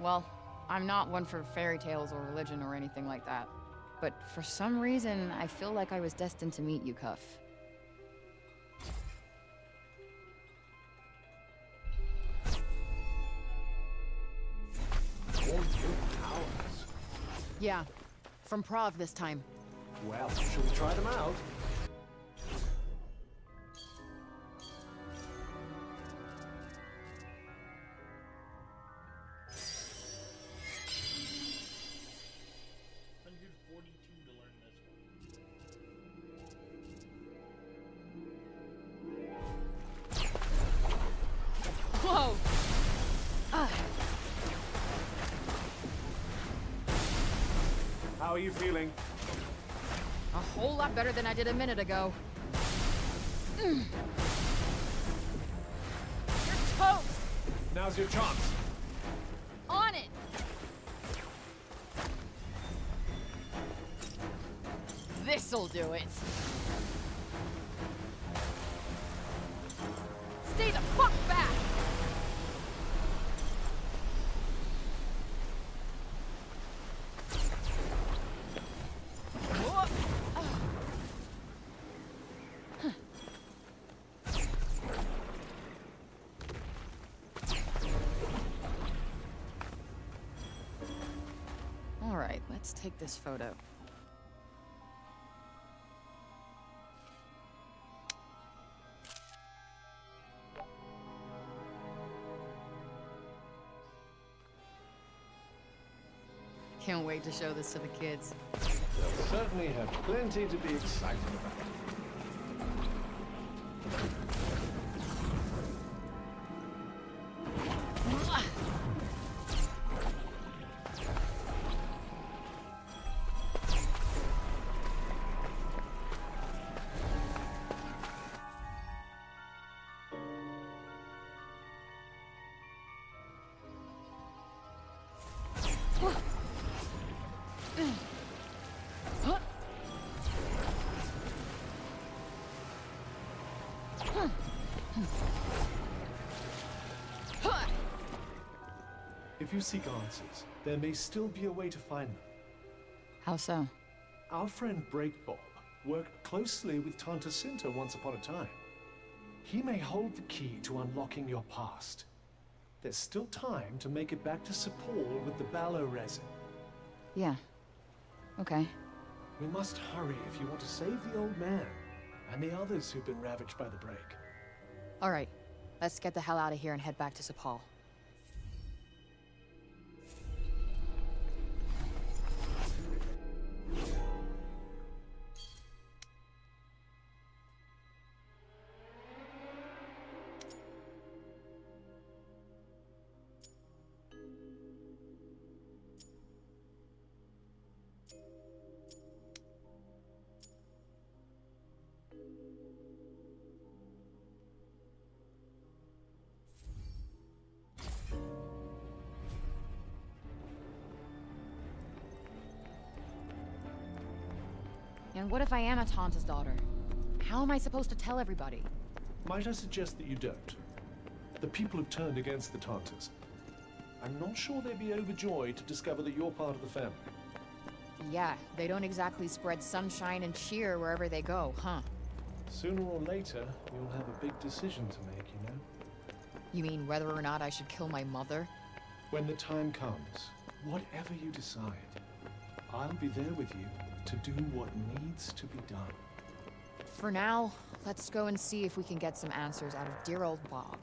Well, I'm not one for fairy tales or religion or anything like that. But for some reason, I feel like I was destined to meet you, Cuff. Yeah, from Prague this time. Well, shall we try them out? Are you feeling? A whole lot better than I did a minute ago. Mm. You're toast! Now's your chance. On it! This'll do it. Stay the fuck back! Photo. Can't wait to show this to the kids. They'll certainly have plenty to be excited about. Seek answers, there may still be a way to find them. How so? Our friend Breakbob worked closely with Tanta Cinta once upon a time. He may hold the key to unlocking your past. There's still time to make it back to Cipal with the Ballo resin. Yeah. Okay. We must hurry if you want to save the old man and the others who've been ravaged by the break. All right. Let's get the hell out of here and head back to Cipal. What if I am a Tanta's daughter? How am I supposed to tell everybody? Might I suggest that you don't? The people have turned against the Tantas. I'm not sure they'd be overjoyed to discover that you're part of the family. Yeah, they don't exactly spread sunshine and cheer wherever they go, huh? Sooner or later, you'll have a big decision to make, you know? You mean whether or not I should kill my mother? When the time comes, whatever you decide, I'll be there with you to do what needs to be done. For now, let's go and see if we can get some answers out of dear old Bob.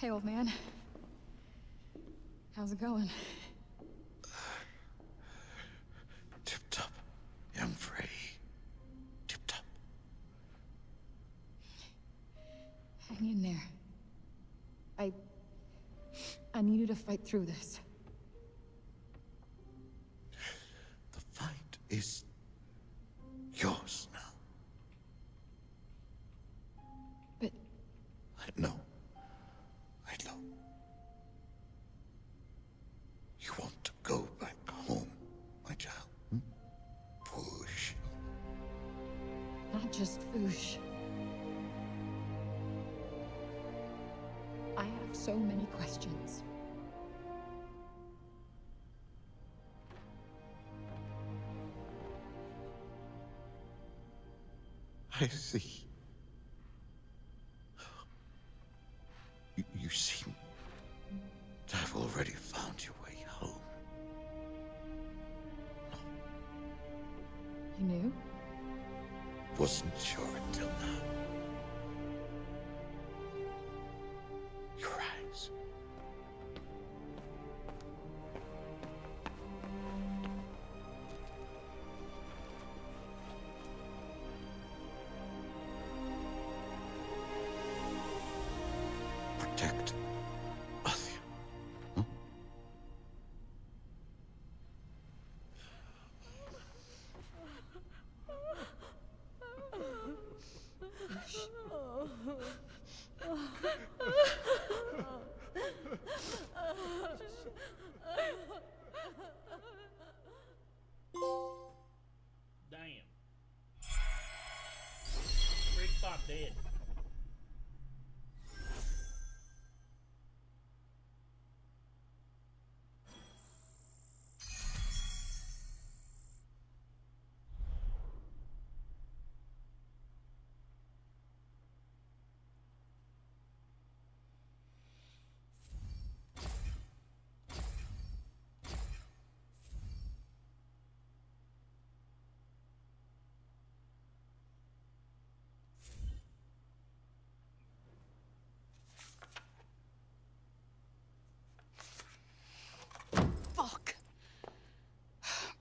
Hey, old man. How's it going? Tip top, young Frey. Tip top. Hang in there. I... I need you to fight through this. So many questions. I see.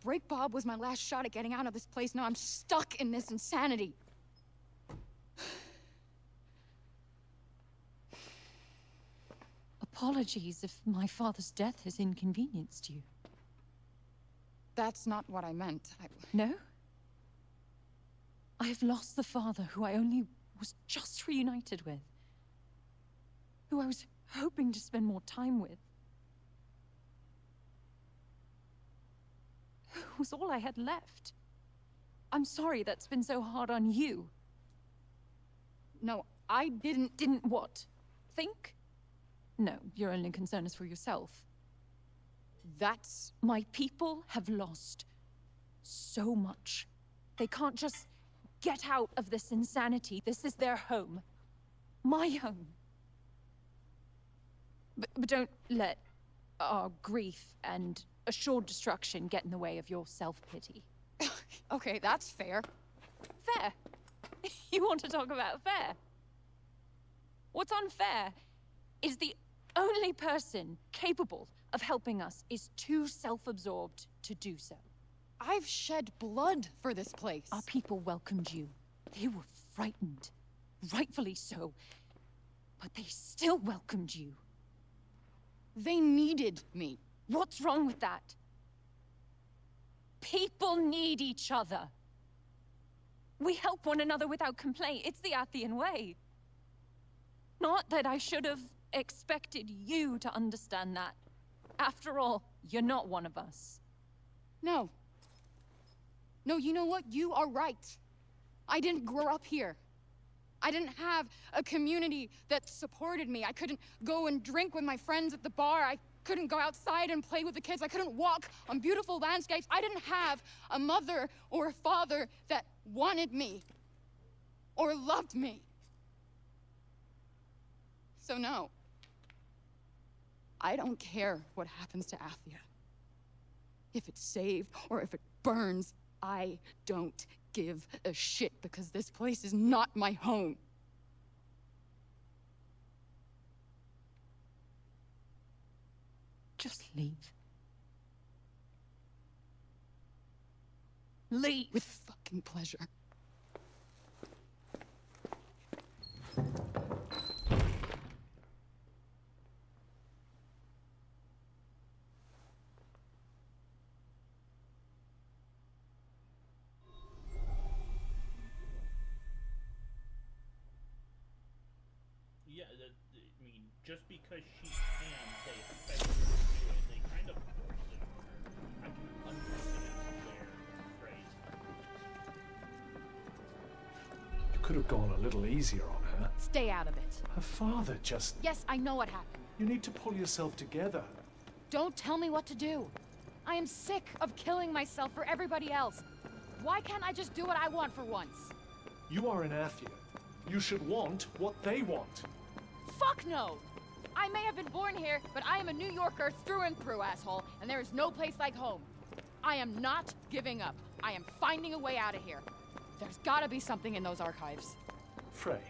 Break Bob was my last shot at getting out of this place. Now I'm stuck in this insanity. Apologies if my father's death has inconvenienced you. That's not what I meant. I... No? I have lost the father who I only was just reunited with. Who I was hoping to spend more time with. Was all I had left. I'm sorry that's been so hard on you. No, I didn't. Didn't what? Think? No, your only concern is for yourself. That's. My people have lost so much. They can't just get out of this insanity. This is their home. My home. But, but don't let our grief and assured destruction get in the way of your self-pity. Okay, that's fair. Fair? You want to talk about fair? What's unfair is the only person capable of helping us is too self-absorbed to do so. I've shed blood for this place. Our people welcomed you. They were frightened. Rightfully so. But they still welcomed you. They needed me. What's wrong with that? People need each other. We help one another without complaint. It's the Athian way. Not that I should have expected you to understand that. After all, you're not one of us. No. No, you know what? You are right. I didn't grow up here. I didn't have a community that supported me. I couldn't go and drink with my friends at the bar. I couldn't go outside and play with the kids. I couldn't walk on beautiful landscapes. I didn't have a mother or a father that wanted me or loved me. So, no. I don't care what happens to Athia. If it's saved or if it burns, I don't give a shit because this place is not my home. Just leave. Leave. With fucking pleasure. Yeah, that, I mean, just because she could have gone a little easier on her. Stay out of it. Her father just. Yes, I know what happened. You need to pull yourself together. Don't tell me what to do. I am sick of killing myself for everybody else. Why can't I just do what I want for once? You are an Athia. You should want what they want. Fuck no! I may have been born here, but I am a New Yorker through and through, asshole, and there is no place like home. I am not giving up. I am finding a way out of here. There's gotta be something in those archives. Frey,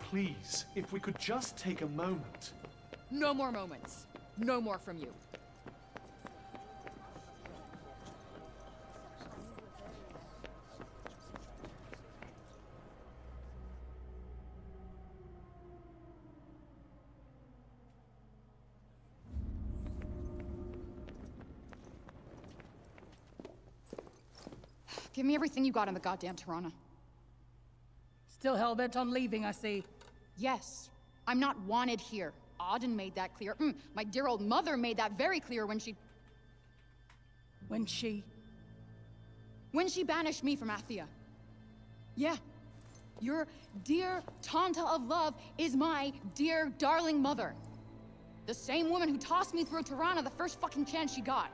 please, if we could just take a moment. No more moments. No more from you. Give me everything you got on the goddamn Tirana. Still hell-bent on leaving, I see. Yes. I'm not wanted here. Auden made that clear. Mm, my dear old mother made that very clear when she... When she... When she banished me from Athia. Yeah. Your dear Tanta of Love is my dear darling mother. The same woman who tossed me through Tirana the first fucking chance she got.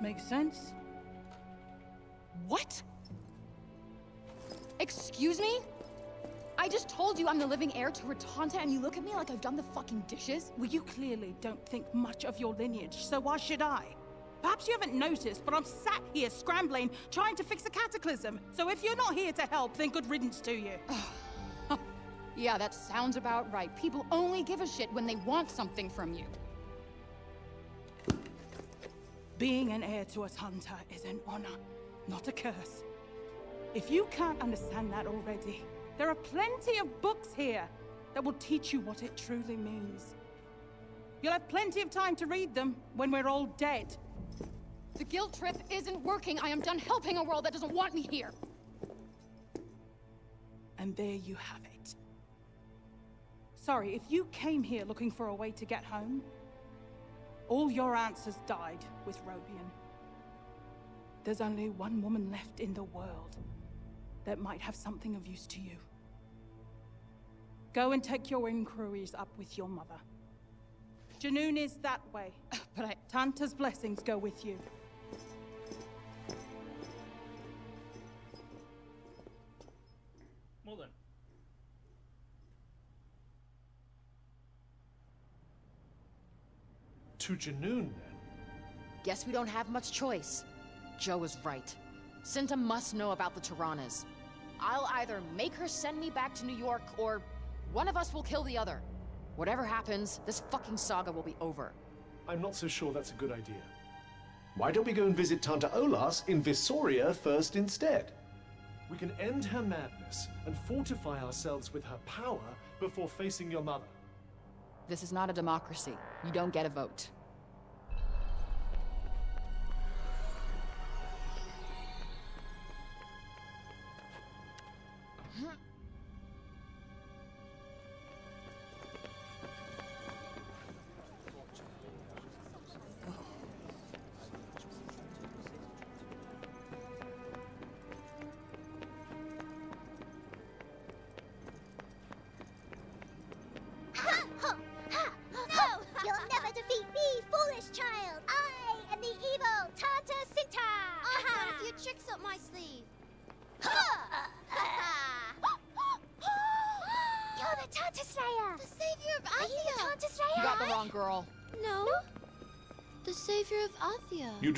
Makes sense. What? Excuse me? I just told you I'm the living heir to Ratanta and you look at me like I've done the fucking dishes? Well, you clearly don't think much of your lineage, so why should I? Perhaps you haven't noticed, but I'm sat here scrambling, trying to fix a cataclysm. So if you're not here to help, then good riddance to you. Yeah, that sounds about right. People only give a shit when they want something from you. Being an heir to a hunter is an honor, not a curse. If you can't understand that already, there are plenty of books here that will teach you what it truly means. You'll have plenty of time to read them when we're all dead. The guilt trip isn't working. I am done helping a world that doesn't want me here. And there you have it. Sorry, if you came here looking for a way to get home, all your answers died with Robian. There's only one woman left in the world that might have something of use to you. Go and take your inquiries up with your mother. Janoon is that way. But I... Tanta's blessings go with you. Well then. To Janoon, then? Guess we don't have much choice. Joe is right. Cinta must know about the Tiranas. I'll either make her send me back to New York, or one of us will kill the other. Whatever happens, this fucking saga will be over. I'm not so sure that's a good idea. Why don't we go and visit Tanta Olas in Visoria first instead? We can end her madness and fortify ourselves with her power before facing your mother. This is not a democracy. You don't get a vote.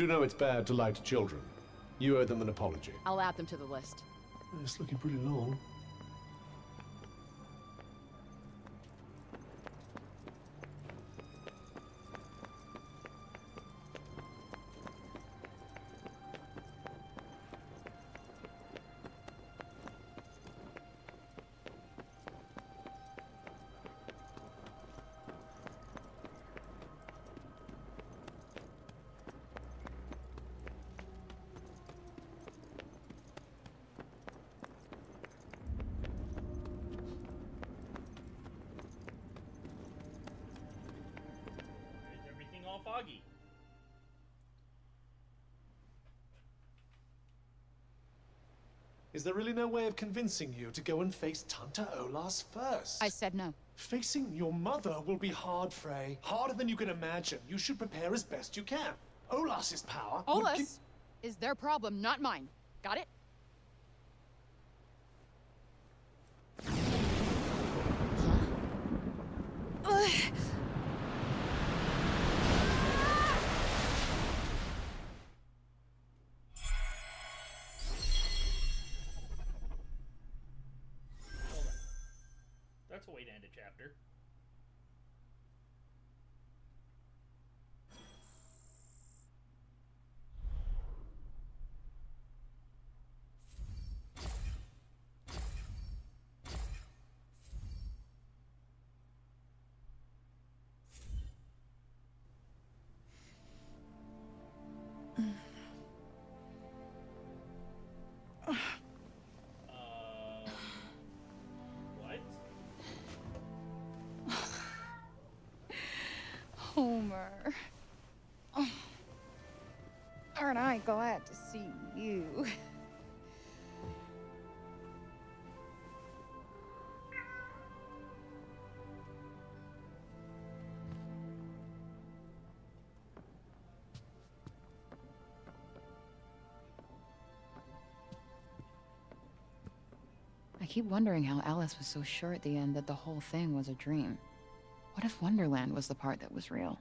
Do know it's bad to lie to children. You owe them an apology. I'll add them to the list. It's looking pretty long. Is there really no way of convincing you to go and face Tanta Olas first? I said no. Facing your mother will be hard, Frey. Harder than you can imagine. You should prepare as best you can. Olas's power. con- is their problem, not mine. Got it? To I glad to see you? I keep wondering how Alice was so sure at the end that the whole thing was a dream. What if Wonderland was the part that was real?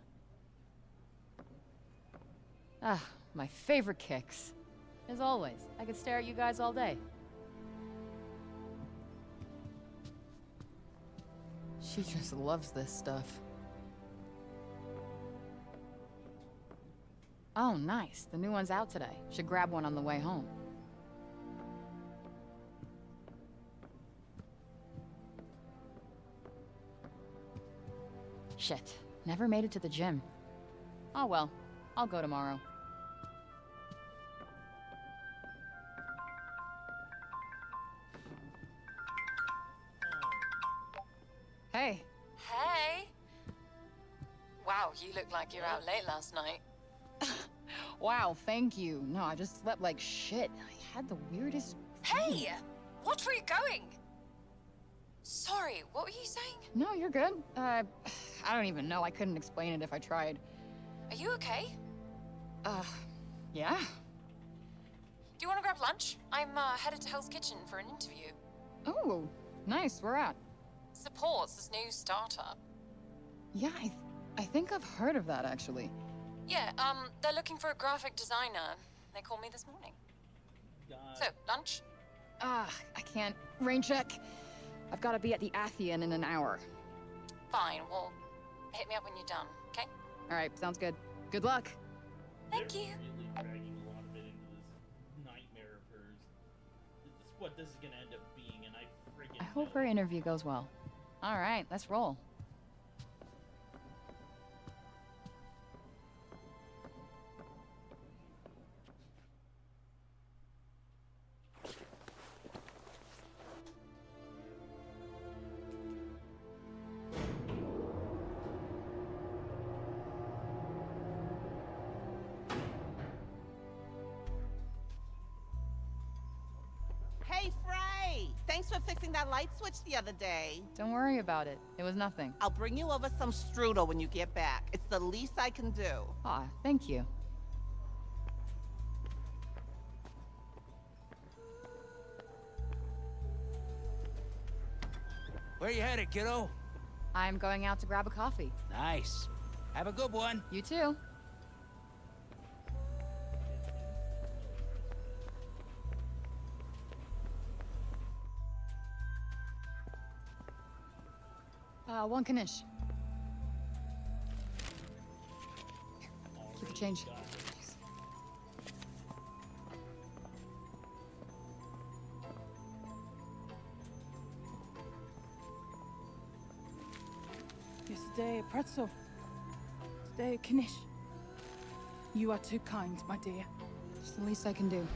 Ah, my favorite kicks. As always, I could stare at you guys all day. She just loves this stuff. Oh, nice. The new one's out today. Should grab one on the way home. Shit. Never made it to the gym. Oh well. I'll go tomorrow. Like you're out late last night. Wow, thank you. No, I just slept like shit. I had the weirdest. Hey! What were you're going! Sorry, what were you saying? No, you're good. Uh, I don't even know. I couldn't explain it if I tried. Are you okay? Uh, yeah? Do you want to grab lunch? I'm uh, headed to Hell's Kitchen for an interview. Oh, nice. We're at. Supports this new startup. Yeah, I, I think I've heard of that actually. Yeah, um, they're looking for a graphic designer. They called me this morning. So, lunch? Ah, I can't. Rain check. I've got to be at the Athian in an hour. Fine, well, hit me up when you're done, okay? All right, sounds good. Good luck. Thank you. Really dragging a lot of it into this nightmare of hers. This is what this is gonna end up being, and I friggin' I hope her interview goes well. All right, let's roll. The other day. Don't worry about it. It was nothing. I'll bring you over some strudel when you get back. It's the least I can do. Ah, thank you. Where you headed, kiddo? I'm going out to grab a coffee. Nice. Have a good one. You too. Uh, one knish. Keep the change. Yesterday a pretzel. Today a knish. You are too kind, my dear. It's the least I can do.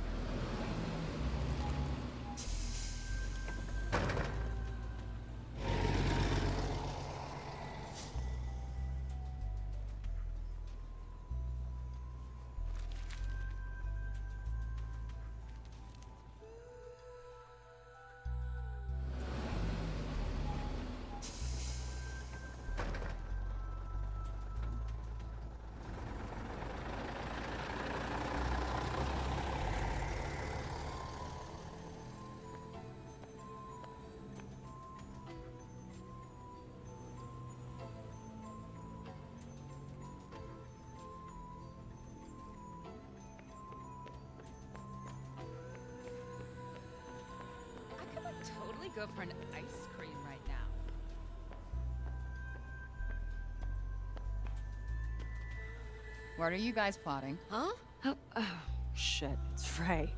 Go for an ice cream right now. What are you guys plotting? Huh? Oh, oh, shit. It's Frey.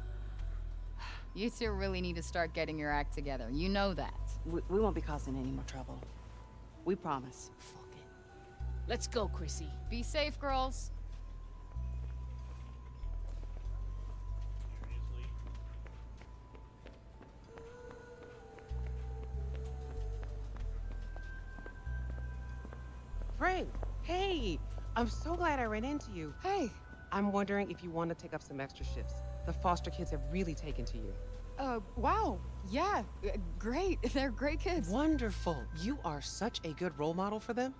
You two really need to start getting your act together. You know that. We, we won't be causing any more trouble. We promise. Fuck it. Let's go, Chrissy. Be safe, girls. I'm so glad I ran into you. Hey. I'm wondering if you want to take up some extra shifts. The foster kids have really taken to you. Uh, wow. Yeah, uh, great. They're great kids. Wonderful. You are such a good role model for them.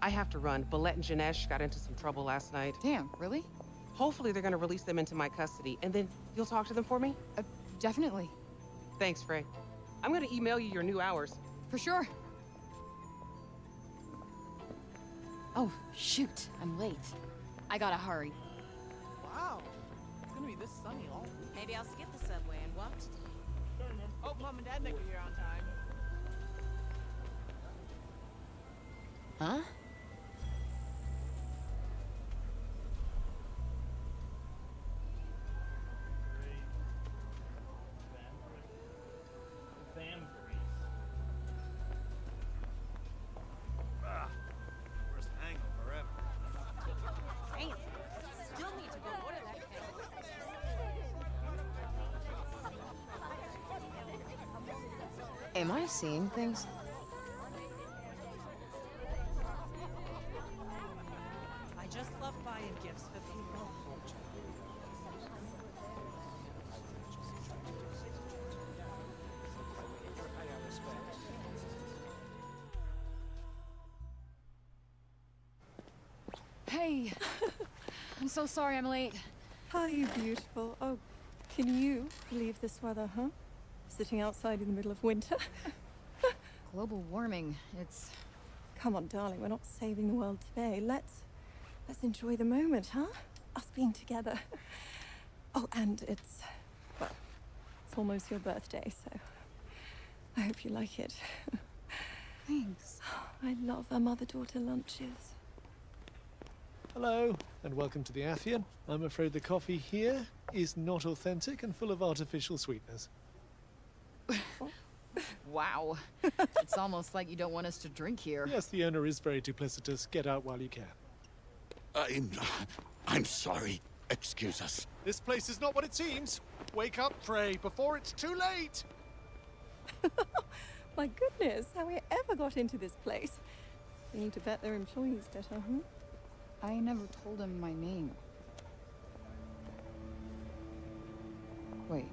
I have to run. Balette and Janesh got into some trouble last night. Damn, really? Hopefully they're gonna release them into my custody, and then you'll talk to them for me? Uh, definitely. Thanks, Frey. I'm gonna email you your new hours. For sure. Oh, shoot. I'm late. I gotta hurry. Wow. It's gonna be this sunny all week. Maybe I'll skip the subway and walk today. Hope oh, mom and dad make it here on time. Huh? Am I seeing things? I just love buying gifts for people. Hey. I'm so sorry I'm late. Hi, you beautiful. Oh, can you believe this weather, huh? Sitting outside in the middle of winter. Global warming. It's. Come on, darling, we're not saving the world today. Let's let's enjoy the moment, huh? Us being together. Oh, and it's well, it's almost your birthday, so I hope you like it. Thanks. I love our mother-daughter lunches. Hello, and welcome to the Athian. I'm afraid the coffee here is not authentic and full of artificial sweetness. Wow. it's almost like you don't want us to drink here. Yes, the owner is very duplicitous. Get out while you can. Uh, I'm. I'm sorry. Excuse us. This place is not what it seems. Wake up, Frey, before it's too late. My goodness, how we ever got into this place. They need to vet their employees better, huh? I never told him my name. Wait.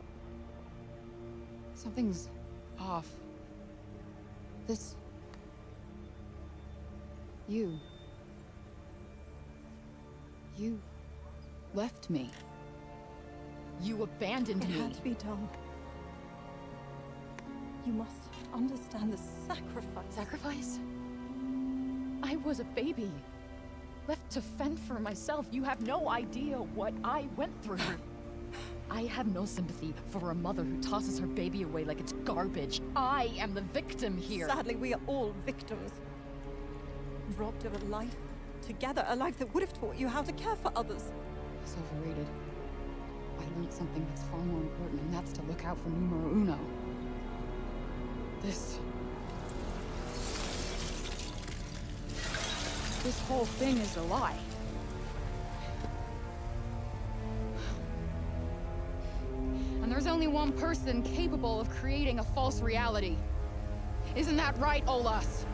Something's off. This. You. You left me. You abandoned it me. had to be done. You must understand the sacrifice. Sacrifice? I was a baby. Left to fend for myself. You have no idea what I went through. I have no sympathy for a mother who tosses her baby away like it's garbage. I am the victim here. Sadly, we are all victims. Robbed of a life together, a life that would have taught you how to care for others. It's overrated. I learned something that's far more important, and that's to look out for numero uno. This. This whole thing is a lie. One person capable of creating a false reality. Isn't that right, Olas?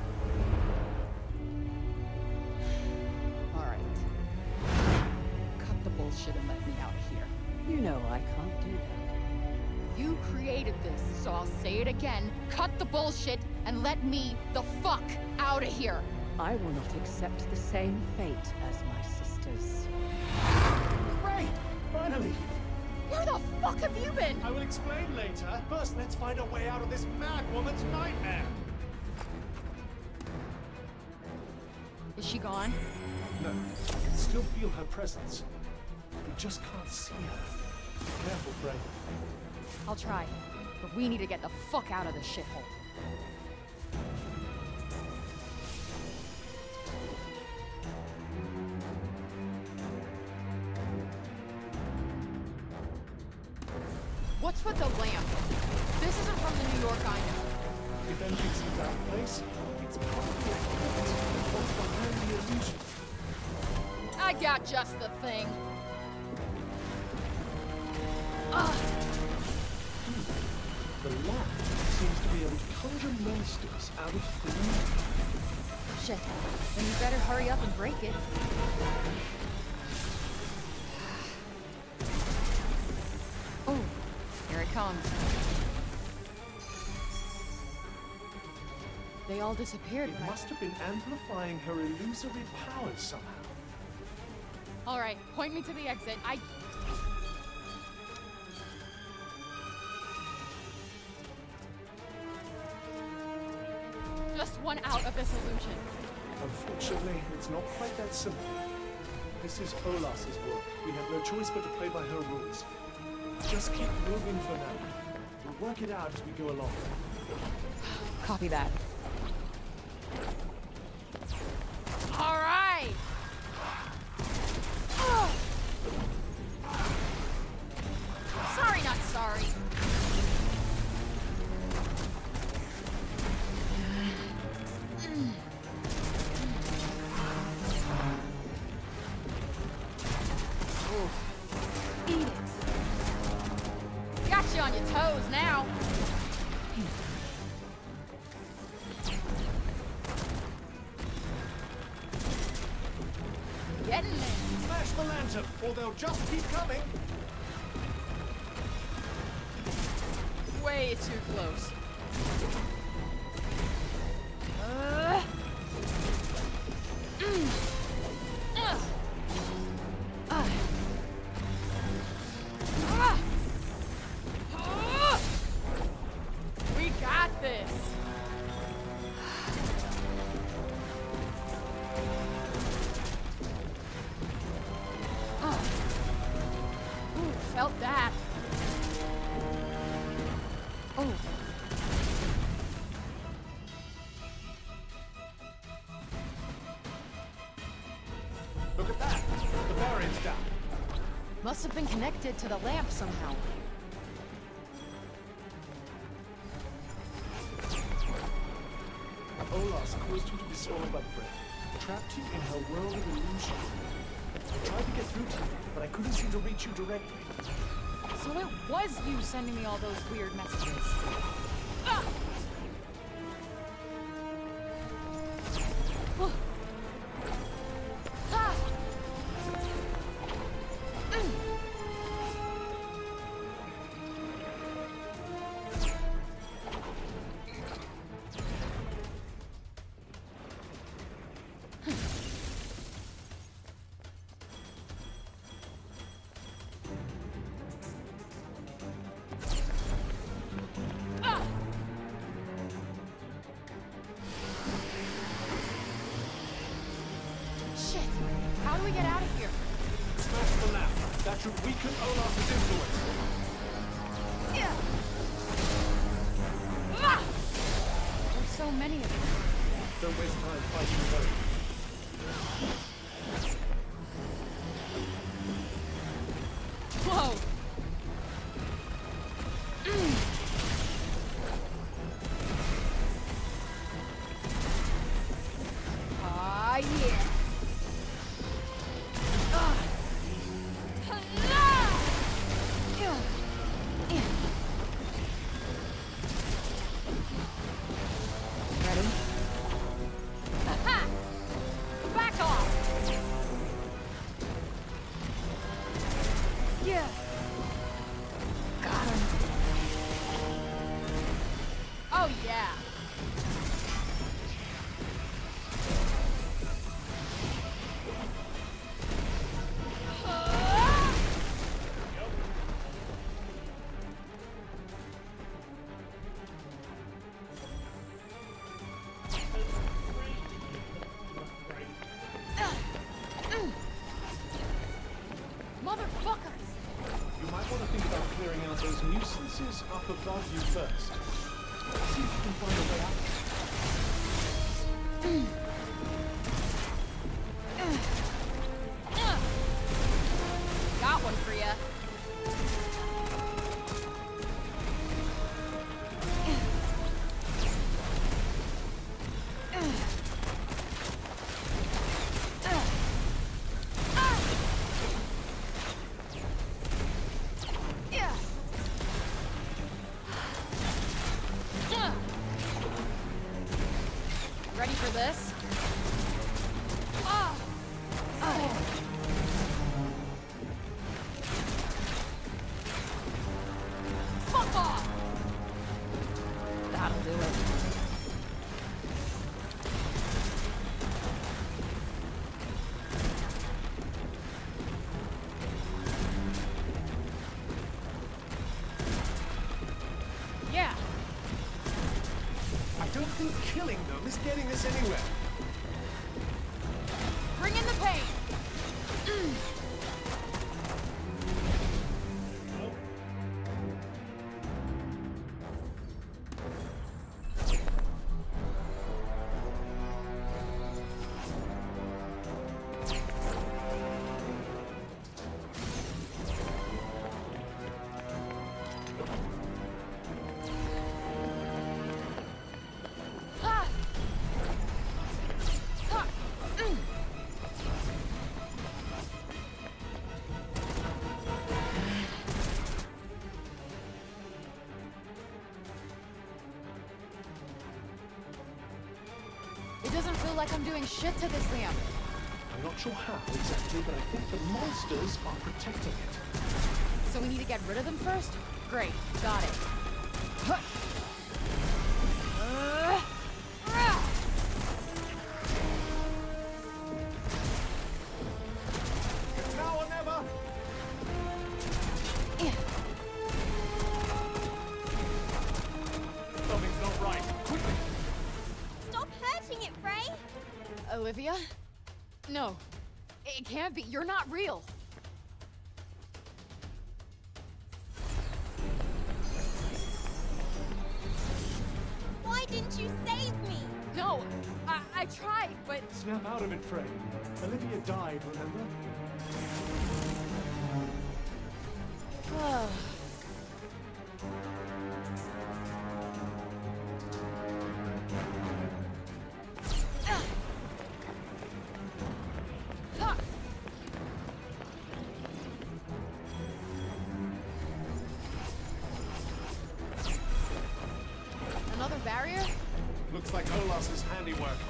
Alright. Cut the bullshit and let me out of here. You know I can't do that. You created this, so I'll say it again. Cut the bullshit and let me the fuck out of here. I will not accept the same fate as my sisters. Great! Finally! Where the fuck have you been? I will explain later. First, let's find a way out of this mad woman's nightmare. Is she gone? No, I can still feel her presence. We just can't see her. Careful, Frey. I'll try. But we need to get the fuck out of this shithole. They all disappeared. It must have been amplifying her illusory powers somehow. All right, point me to the exit. I. Just one out of this illusion. Unfortunately, it's not quite that simple. This is Olas's work. We have no choice but to play by her rules. Just keep moving for now. We'll work it out as we go along. Copy that. All right. Connected to the lamp somehow. Olas caused you to be swallowed by the breath. Trapped you in her world of illusion. I tried to get through to you, but I couldn't seem to reach you directly. So it was you sending me all those weird messages. Getting this anywhere. Feel like I'm doing shit to this lamp. I'm not sure how exactly, but I think the monsters are protecting it. So we need to get rid of them first? Great, got it. Looks like Olas's handiwork.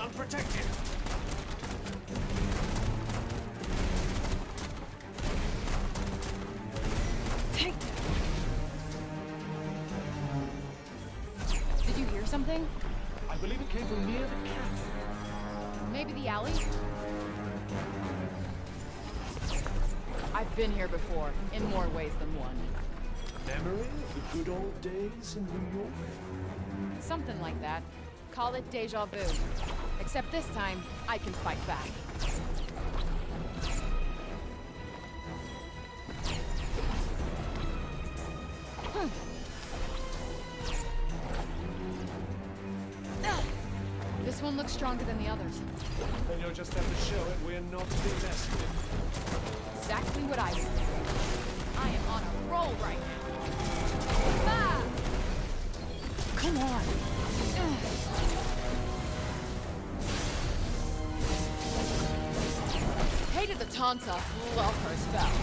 Unprotected. Take Did you hear something? I believe it came from near the cafe. Maybe the alley? I've been here before, in more ways than one. Memory of the good old days in New York? Something like that. Call it deja vu. Except this time, I can fight back. This one looks stronger than the others. Then you'll just have to show it we're not to be messed with. Exactly what I said. Hated. Love her spells.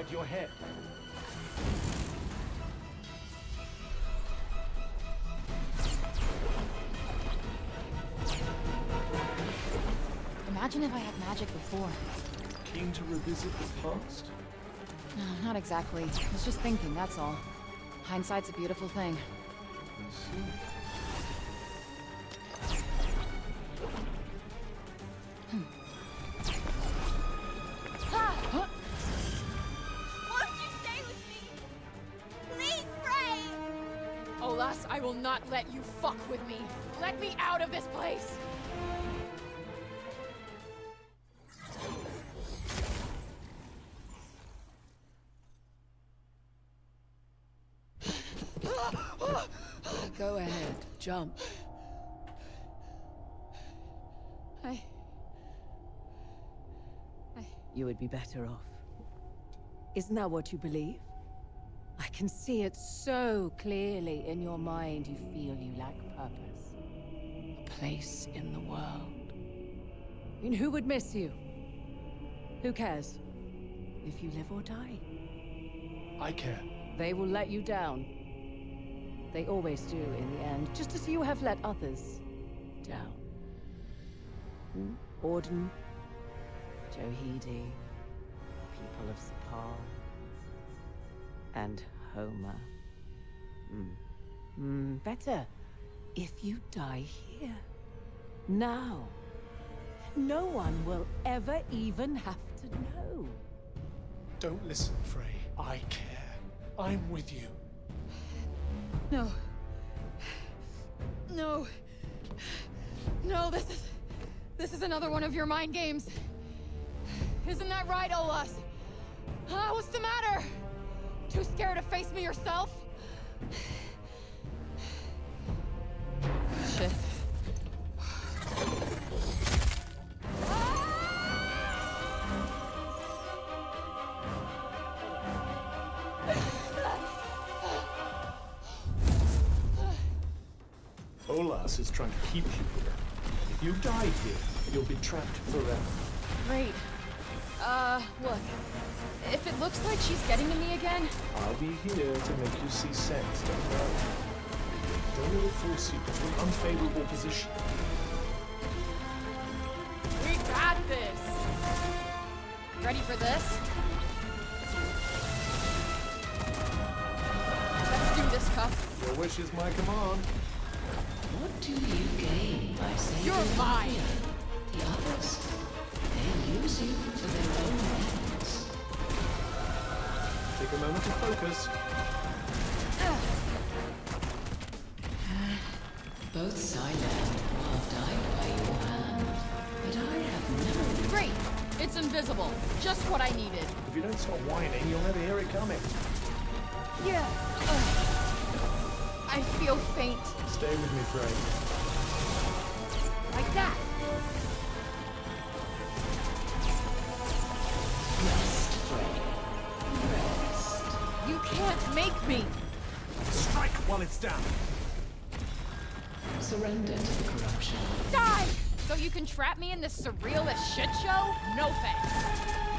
Inside your head. Imagine if I had magic before. Keen to revisit the past? No, not exactly. I was just thinking, that's all. Hindsight's a beautiful thing. I see. Not let you fuck with me. Let me out of this place. Go ahead, jump. I... You would be better off. Isn't that what you believe? I can see it so clearly in your mind you feel you lack purpose. A place in the world. I mean, who would miss you? Who cares? If you live or die. I care. They will let you down. They always do in the end, just as you have let others down. Hmm? Auden, Johedy, people of Cipal, and Homer. Hmm. Hmm, better if you die here. Now. No one will ever even have to know. Don't listen, Frey. I care. I'm with you. No. No. No, this is... This is another one of your mind games. Isn't that right, Olas? Huh? What's the matter? Too scared to face me yourself? Shit. Olas us is trying to keep you here. If you die here, you'll be trapped forever. Great. Uh, look. If it looks like she's getting to me again, I'll be here to make you see sense, don't worry. Don't let it force you into an unfavorable position. we got this. Ready for this? Let's do this, Cuff. Your wish is my command. What do you gain by saying You're mine. The others, they use you for their own ends. Take a moment to focus. Both Silas and Bob died by your hand, but I have never Great. It's invisible. Just what I needed. If you don't stop whining, you'll never hear it coming. Yeah. Ugh. I feel faint. Stay with me, Frey. Like that. Trap me in this surrealist shit show? No thanks.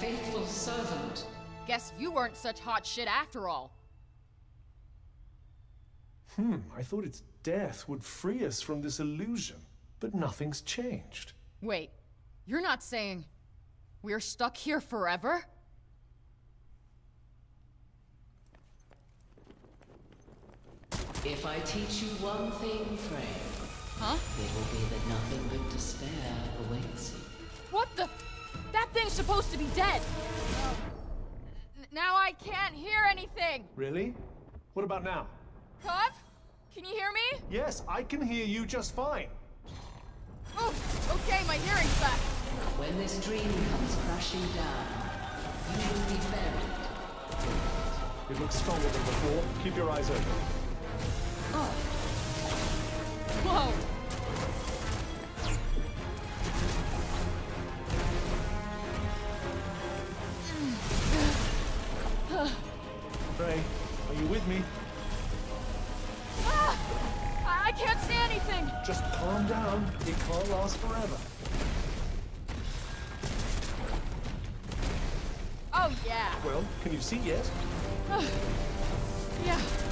Faithful servant. Guess you weren't such hot shit after all. Hmm, I thought its death would free us from this illusion, but nothing's changed. Wait, you're not saying we're stuck here forever? If I teach you one thing, Frey, Huh? it will be that nothing but despair awaits you. What the? That thing's supposed to be dead. N- now I can't hear anything. Really? What about now? Cuff? Can you hear me? Yes, I can hear you just fine. Oh, okay, my hearing's back. When this dream comes crashing down, you will be buried. It looks stronger than before. Keep your eyes open. Whoa. With me? Ah! I I can't see anything. Just calm down. It can't last forever. Oh yeah. Well, can you see yet? yeah.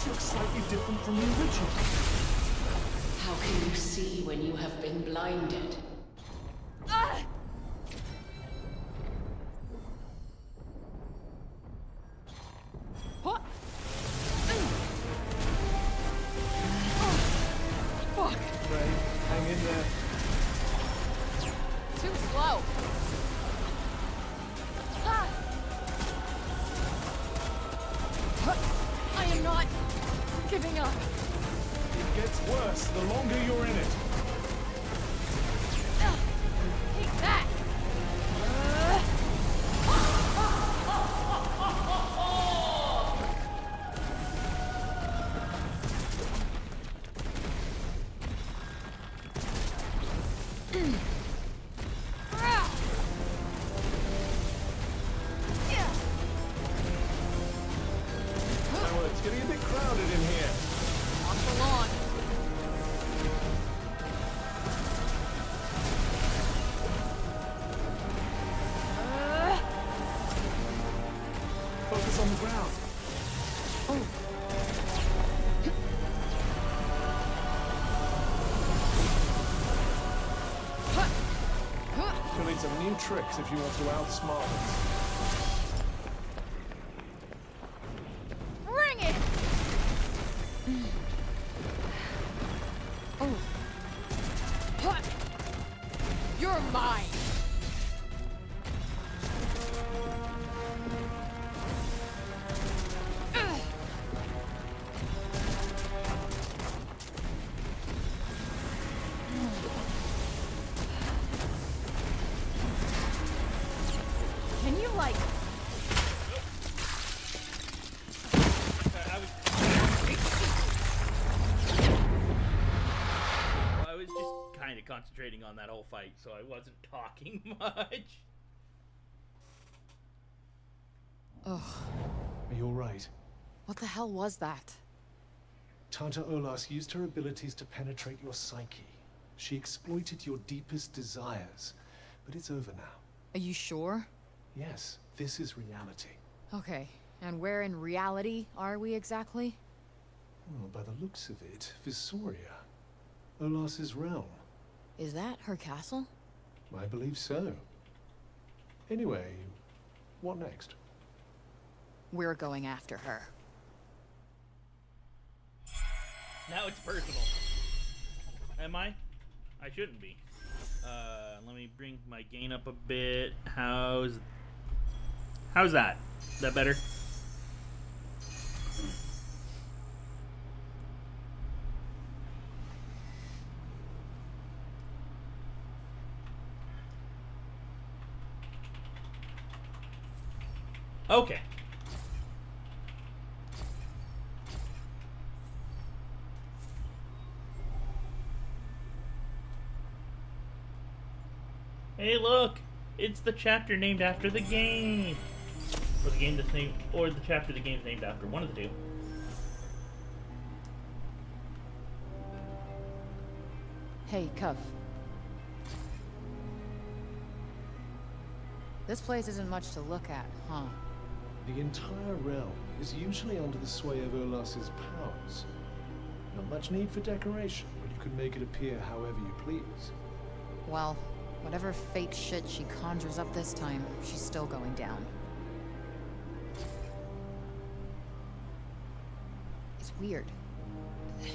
The clothes look slightly different from the original. How can you see when you have been blinded? Tricks if you want to outsmart concentrating on that whole fight, so I wasn't talking much. Ugh. Are you alright? What the hell was that? Tanta Olas used her abilities to penetrate your psyche. She exploited your deepest desires. But it's over now. Are you sure? Yes, this is reality. Okay. And where in reality are we exactly? Well, by the looks of it, Visoria. Olas's realm. Is that her castle? I believe so. Anyway, what next? We're going after her. Now it's personal. Am I? I shouldn't be. Uh, let me bring my gain up a bit. How's how's that? Is that better? Okay. Hey, look! It's the chapter named after the game! Or the game that's named, or the chapter the game's named after. One of the two. Hey, Cuff. This place isn't much to look at, huh? The entire realm is usually under the sway of Olas's powers. Not much need for decoration when you can make it appear however you please. Well, whatever fake shit she conjures up this time, she's still going down. It's weird.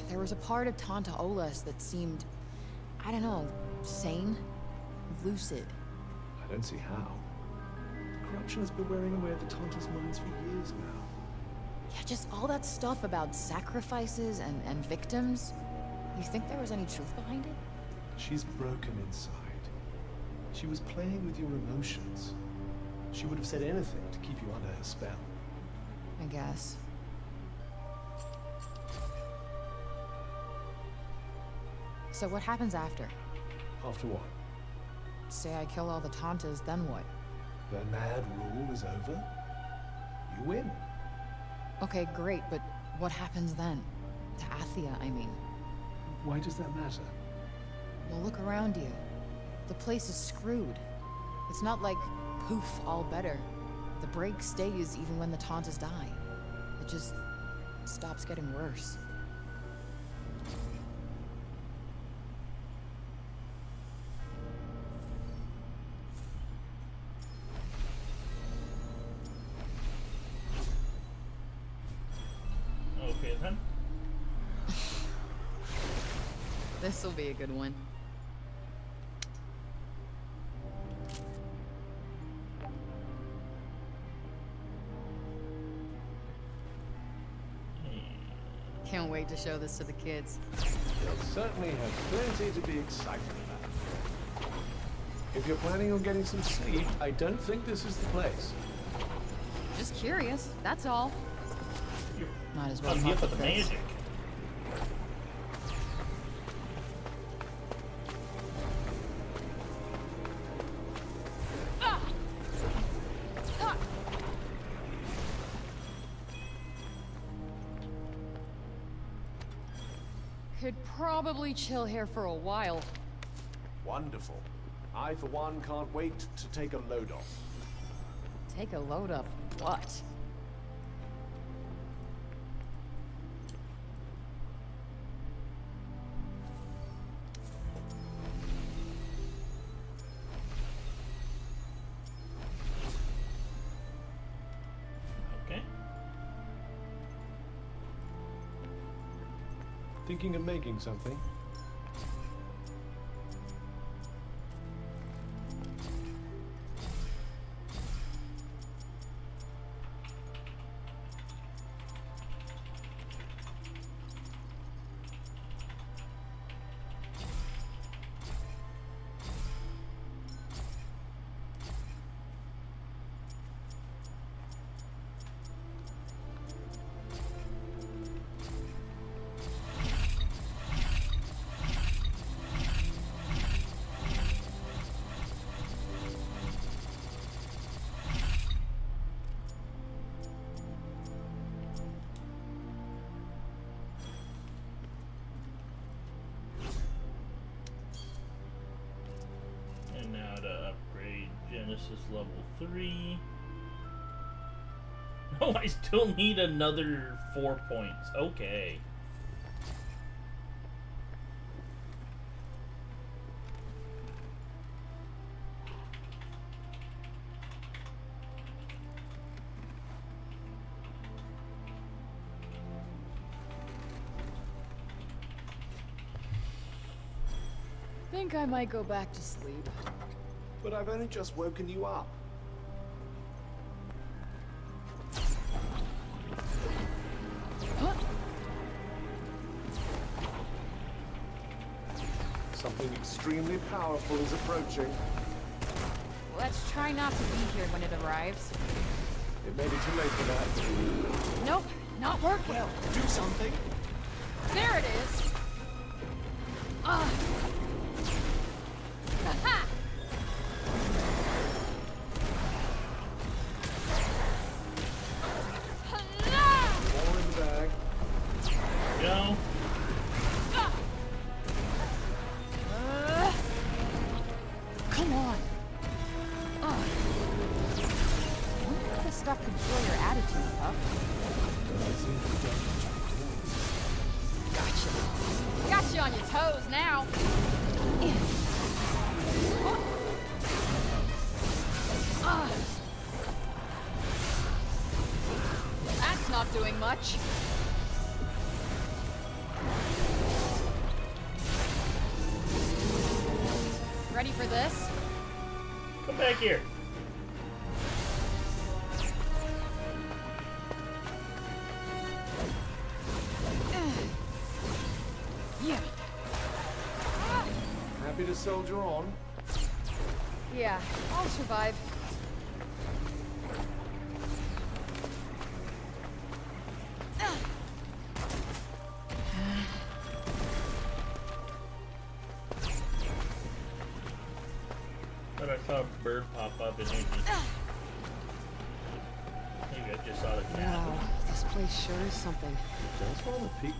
There was a part of Tanta Olas that seemed, I don't know, sane? Lucid. I don't see how. Corruption has been wearing away at the Tanta's minds for years now. Yeah, just all that stuff about sacrifices and, and victims. You think there was any truth behind it? She's broken inside. She was playing with your emotions. She would have said anything to keep you under her spell. I guess. So what happens after? After what? Say I kill all the Tantas, then what? Their mad rule is over? You win. Okay, great, but what happens then? To Athia, I mean. Why does that matter? Well, look around you. The place is screwed. It's not like, poof, all better. The break stays even when the Tantas die. It just stops getting worse. Good one. Can't wait to show this to the kids. You'll certainly have plenty to be excited about. If you're planning on getting some sleep, I don't think this is the place. Just curious, that's all. Might as well I'm here for the magic. Probably chill here for a while. Wonderful. I, for one, can't wait to take a load off. Take a load of what? Thinking of making something? Still need another four points. Okay. Think I might go back to sleep. But I've only just woken you up. Powerful is approaching. Let's try not to be here when it arrives. It may be too late for that. Nope, not working. Well, do something. There it is. Ah. soldier on. Yeah, I'll survive. But I saw a bird pop up and Indy. Maybe I just saw the cat. Wow, this place sure is something. It does want to peek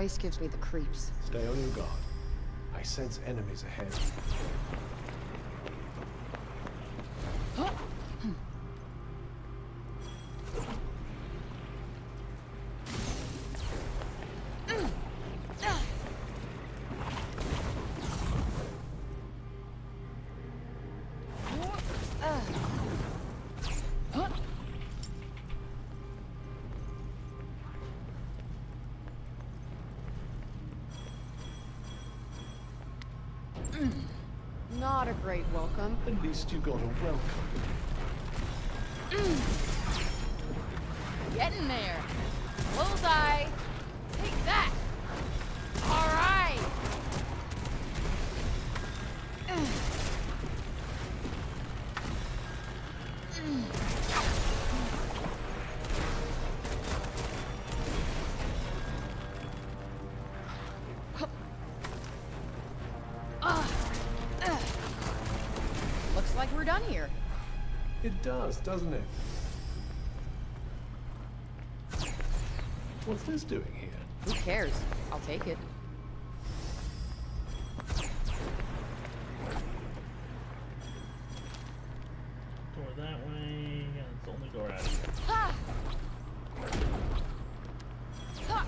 place gives me the creeps. Stay on your guard. I sense enemies ahead. Great welcome. At least you got a welcome. Does, doesn't it? What's this doing here? Who cares? I'll take it. Door that way. Yeah, it's the only door out of here. Ha! Ha!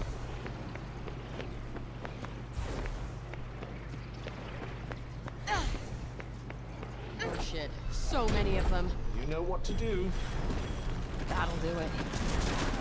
Oh shit. So many of them. You know what to do. That'll do it.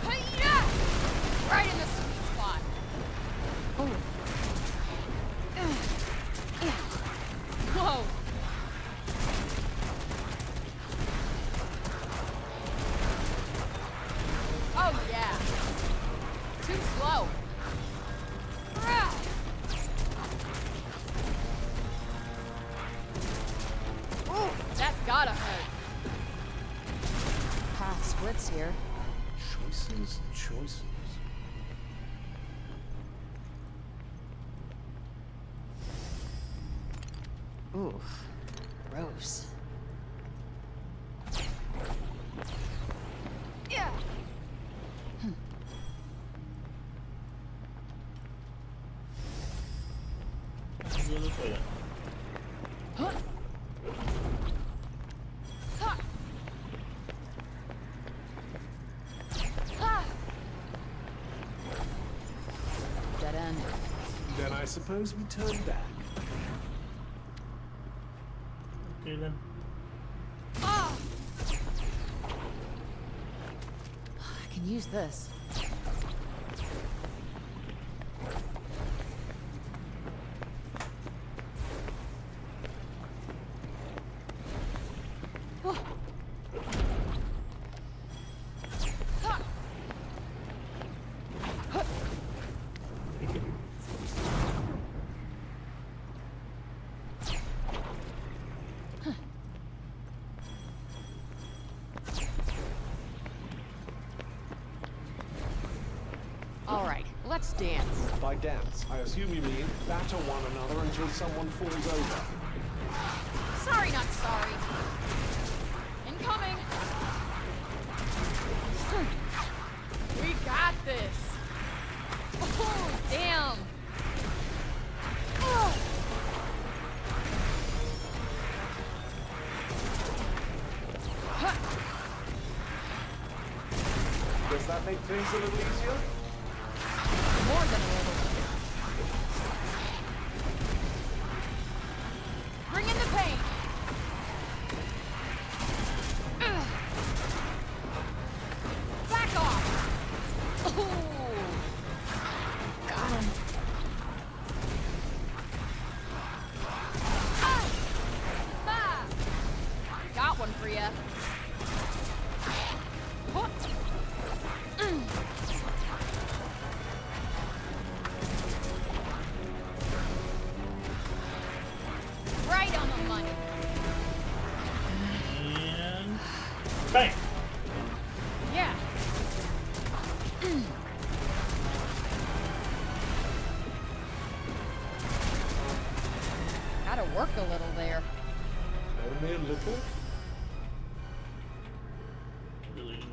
Suppose we turn back. Okay then. Ah. I can use this. Oh. Ha. Ha. All right, let's dance. By dance, I assume you mean batter one another until someone falls over. Sorry, not sorry. Incoming. We got this. Oh, damn. Oh. Does that make things a little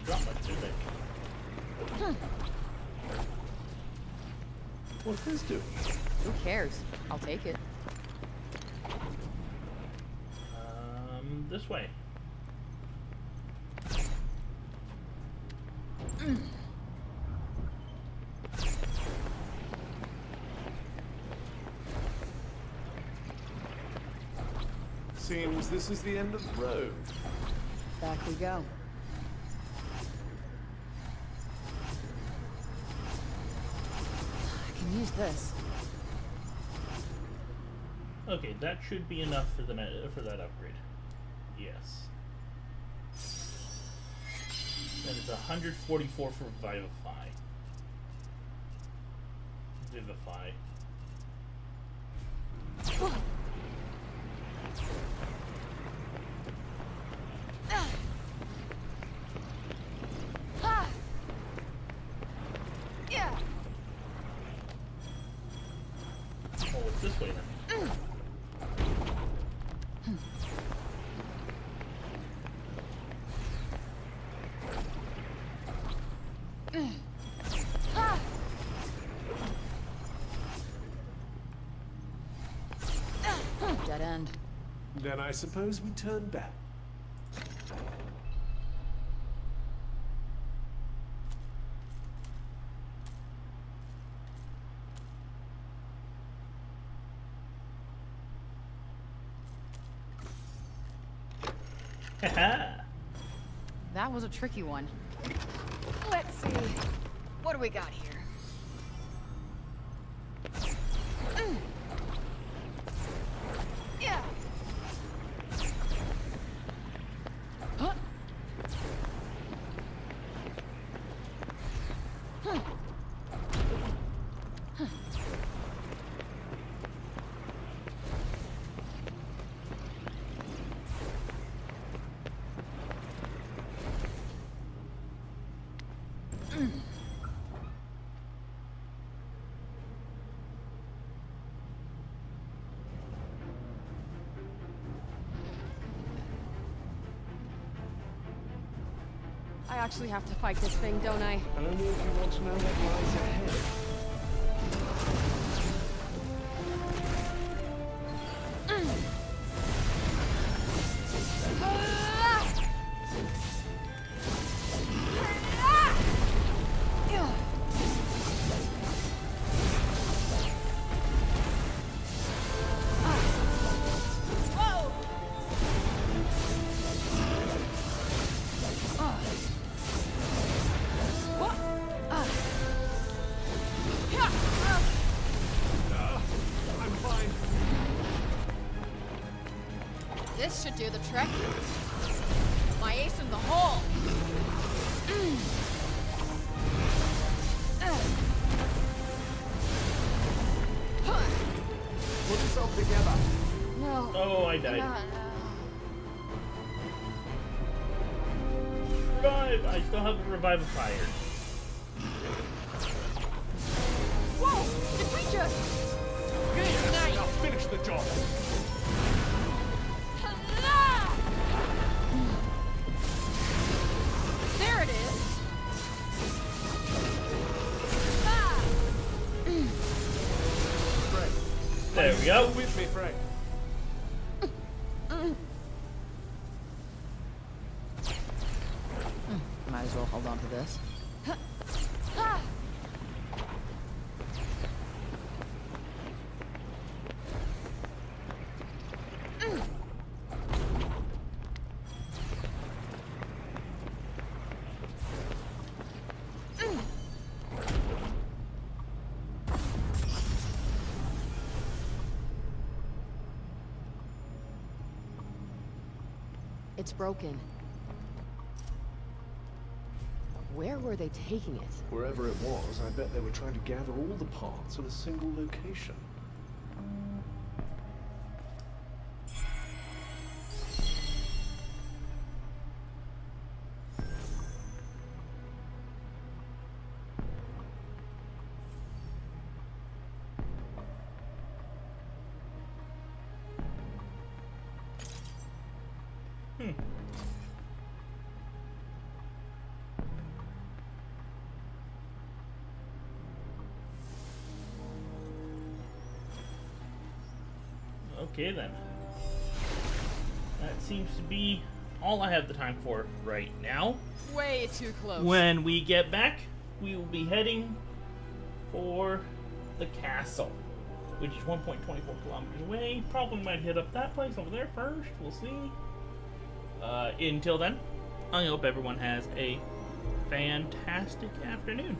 Really didn't drop much, did they? Hmm. What's this do? Who cares? I'll take it. Um, this way. Mm. Seems this is the end of the road. Back we go. I can use this. Okay, that should be enough for the for that upgrade. Yes. And it's 144 for Vivify. Vivify. Ah. Yeah. Oh, it's this way then. Ah. Dead end. Then I suppose we turn back. That was a tricky one. Let's see. What do we got here? Actually have to fight this thing, don't I? If you want to know what lies ahead. it's broken. Where were they taking it? Wherever it was, I bet they were trying to gather all the parts at a single location. All I have the time for right now. Way too close. When we get back, we will be heading for the castle, which is 1.24 kilometers away. Probably might hit up that place over there first. We'll see. Uh, until then, I hope everyone has a fantastic afternoon.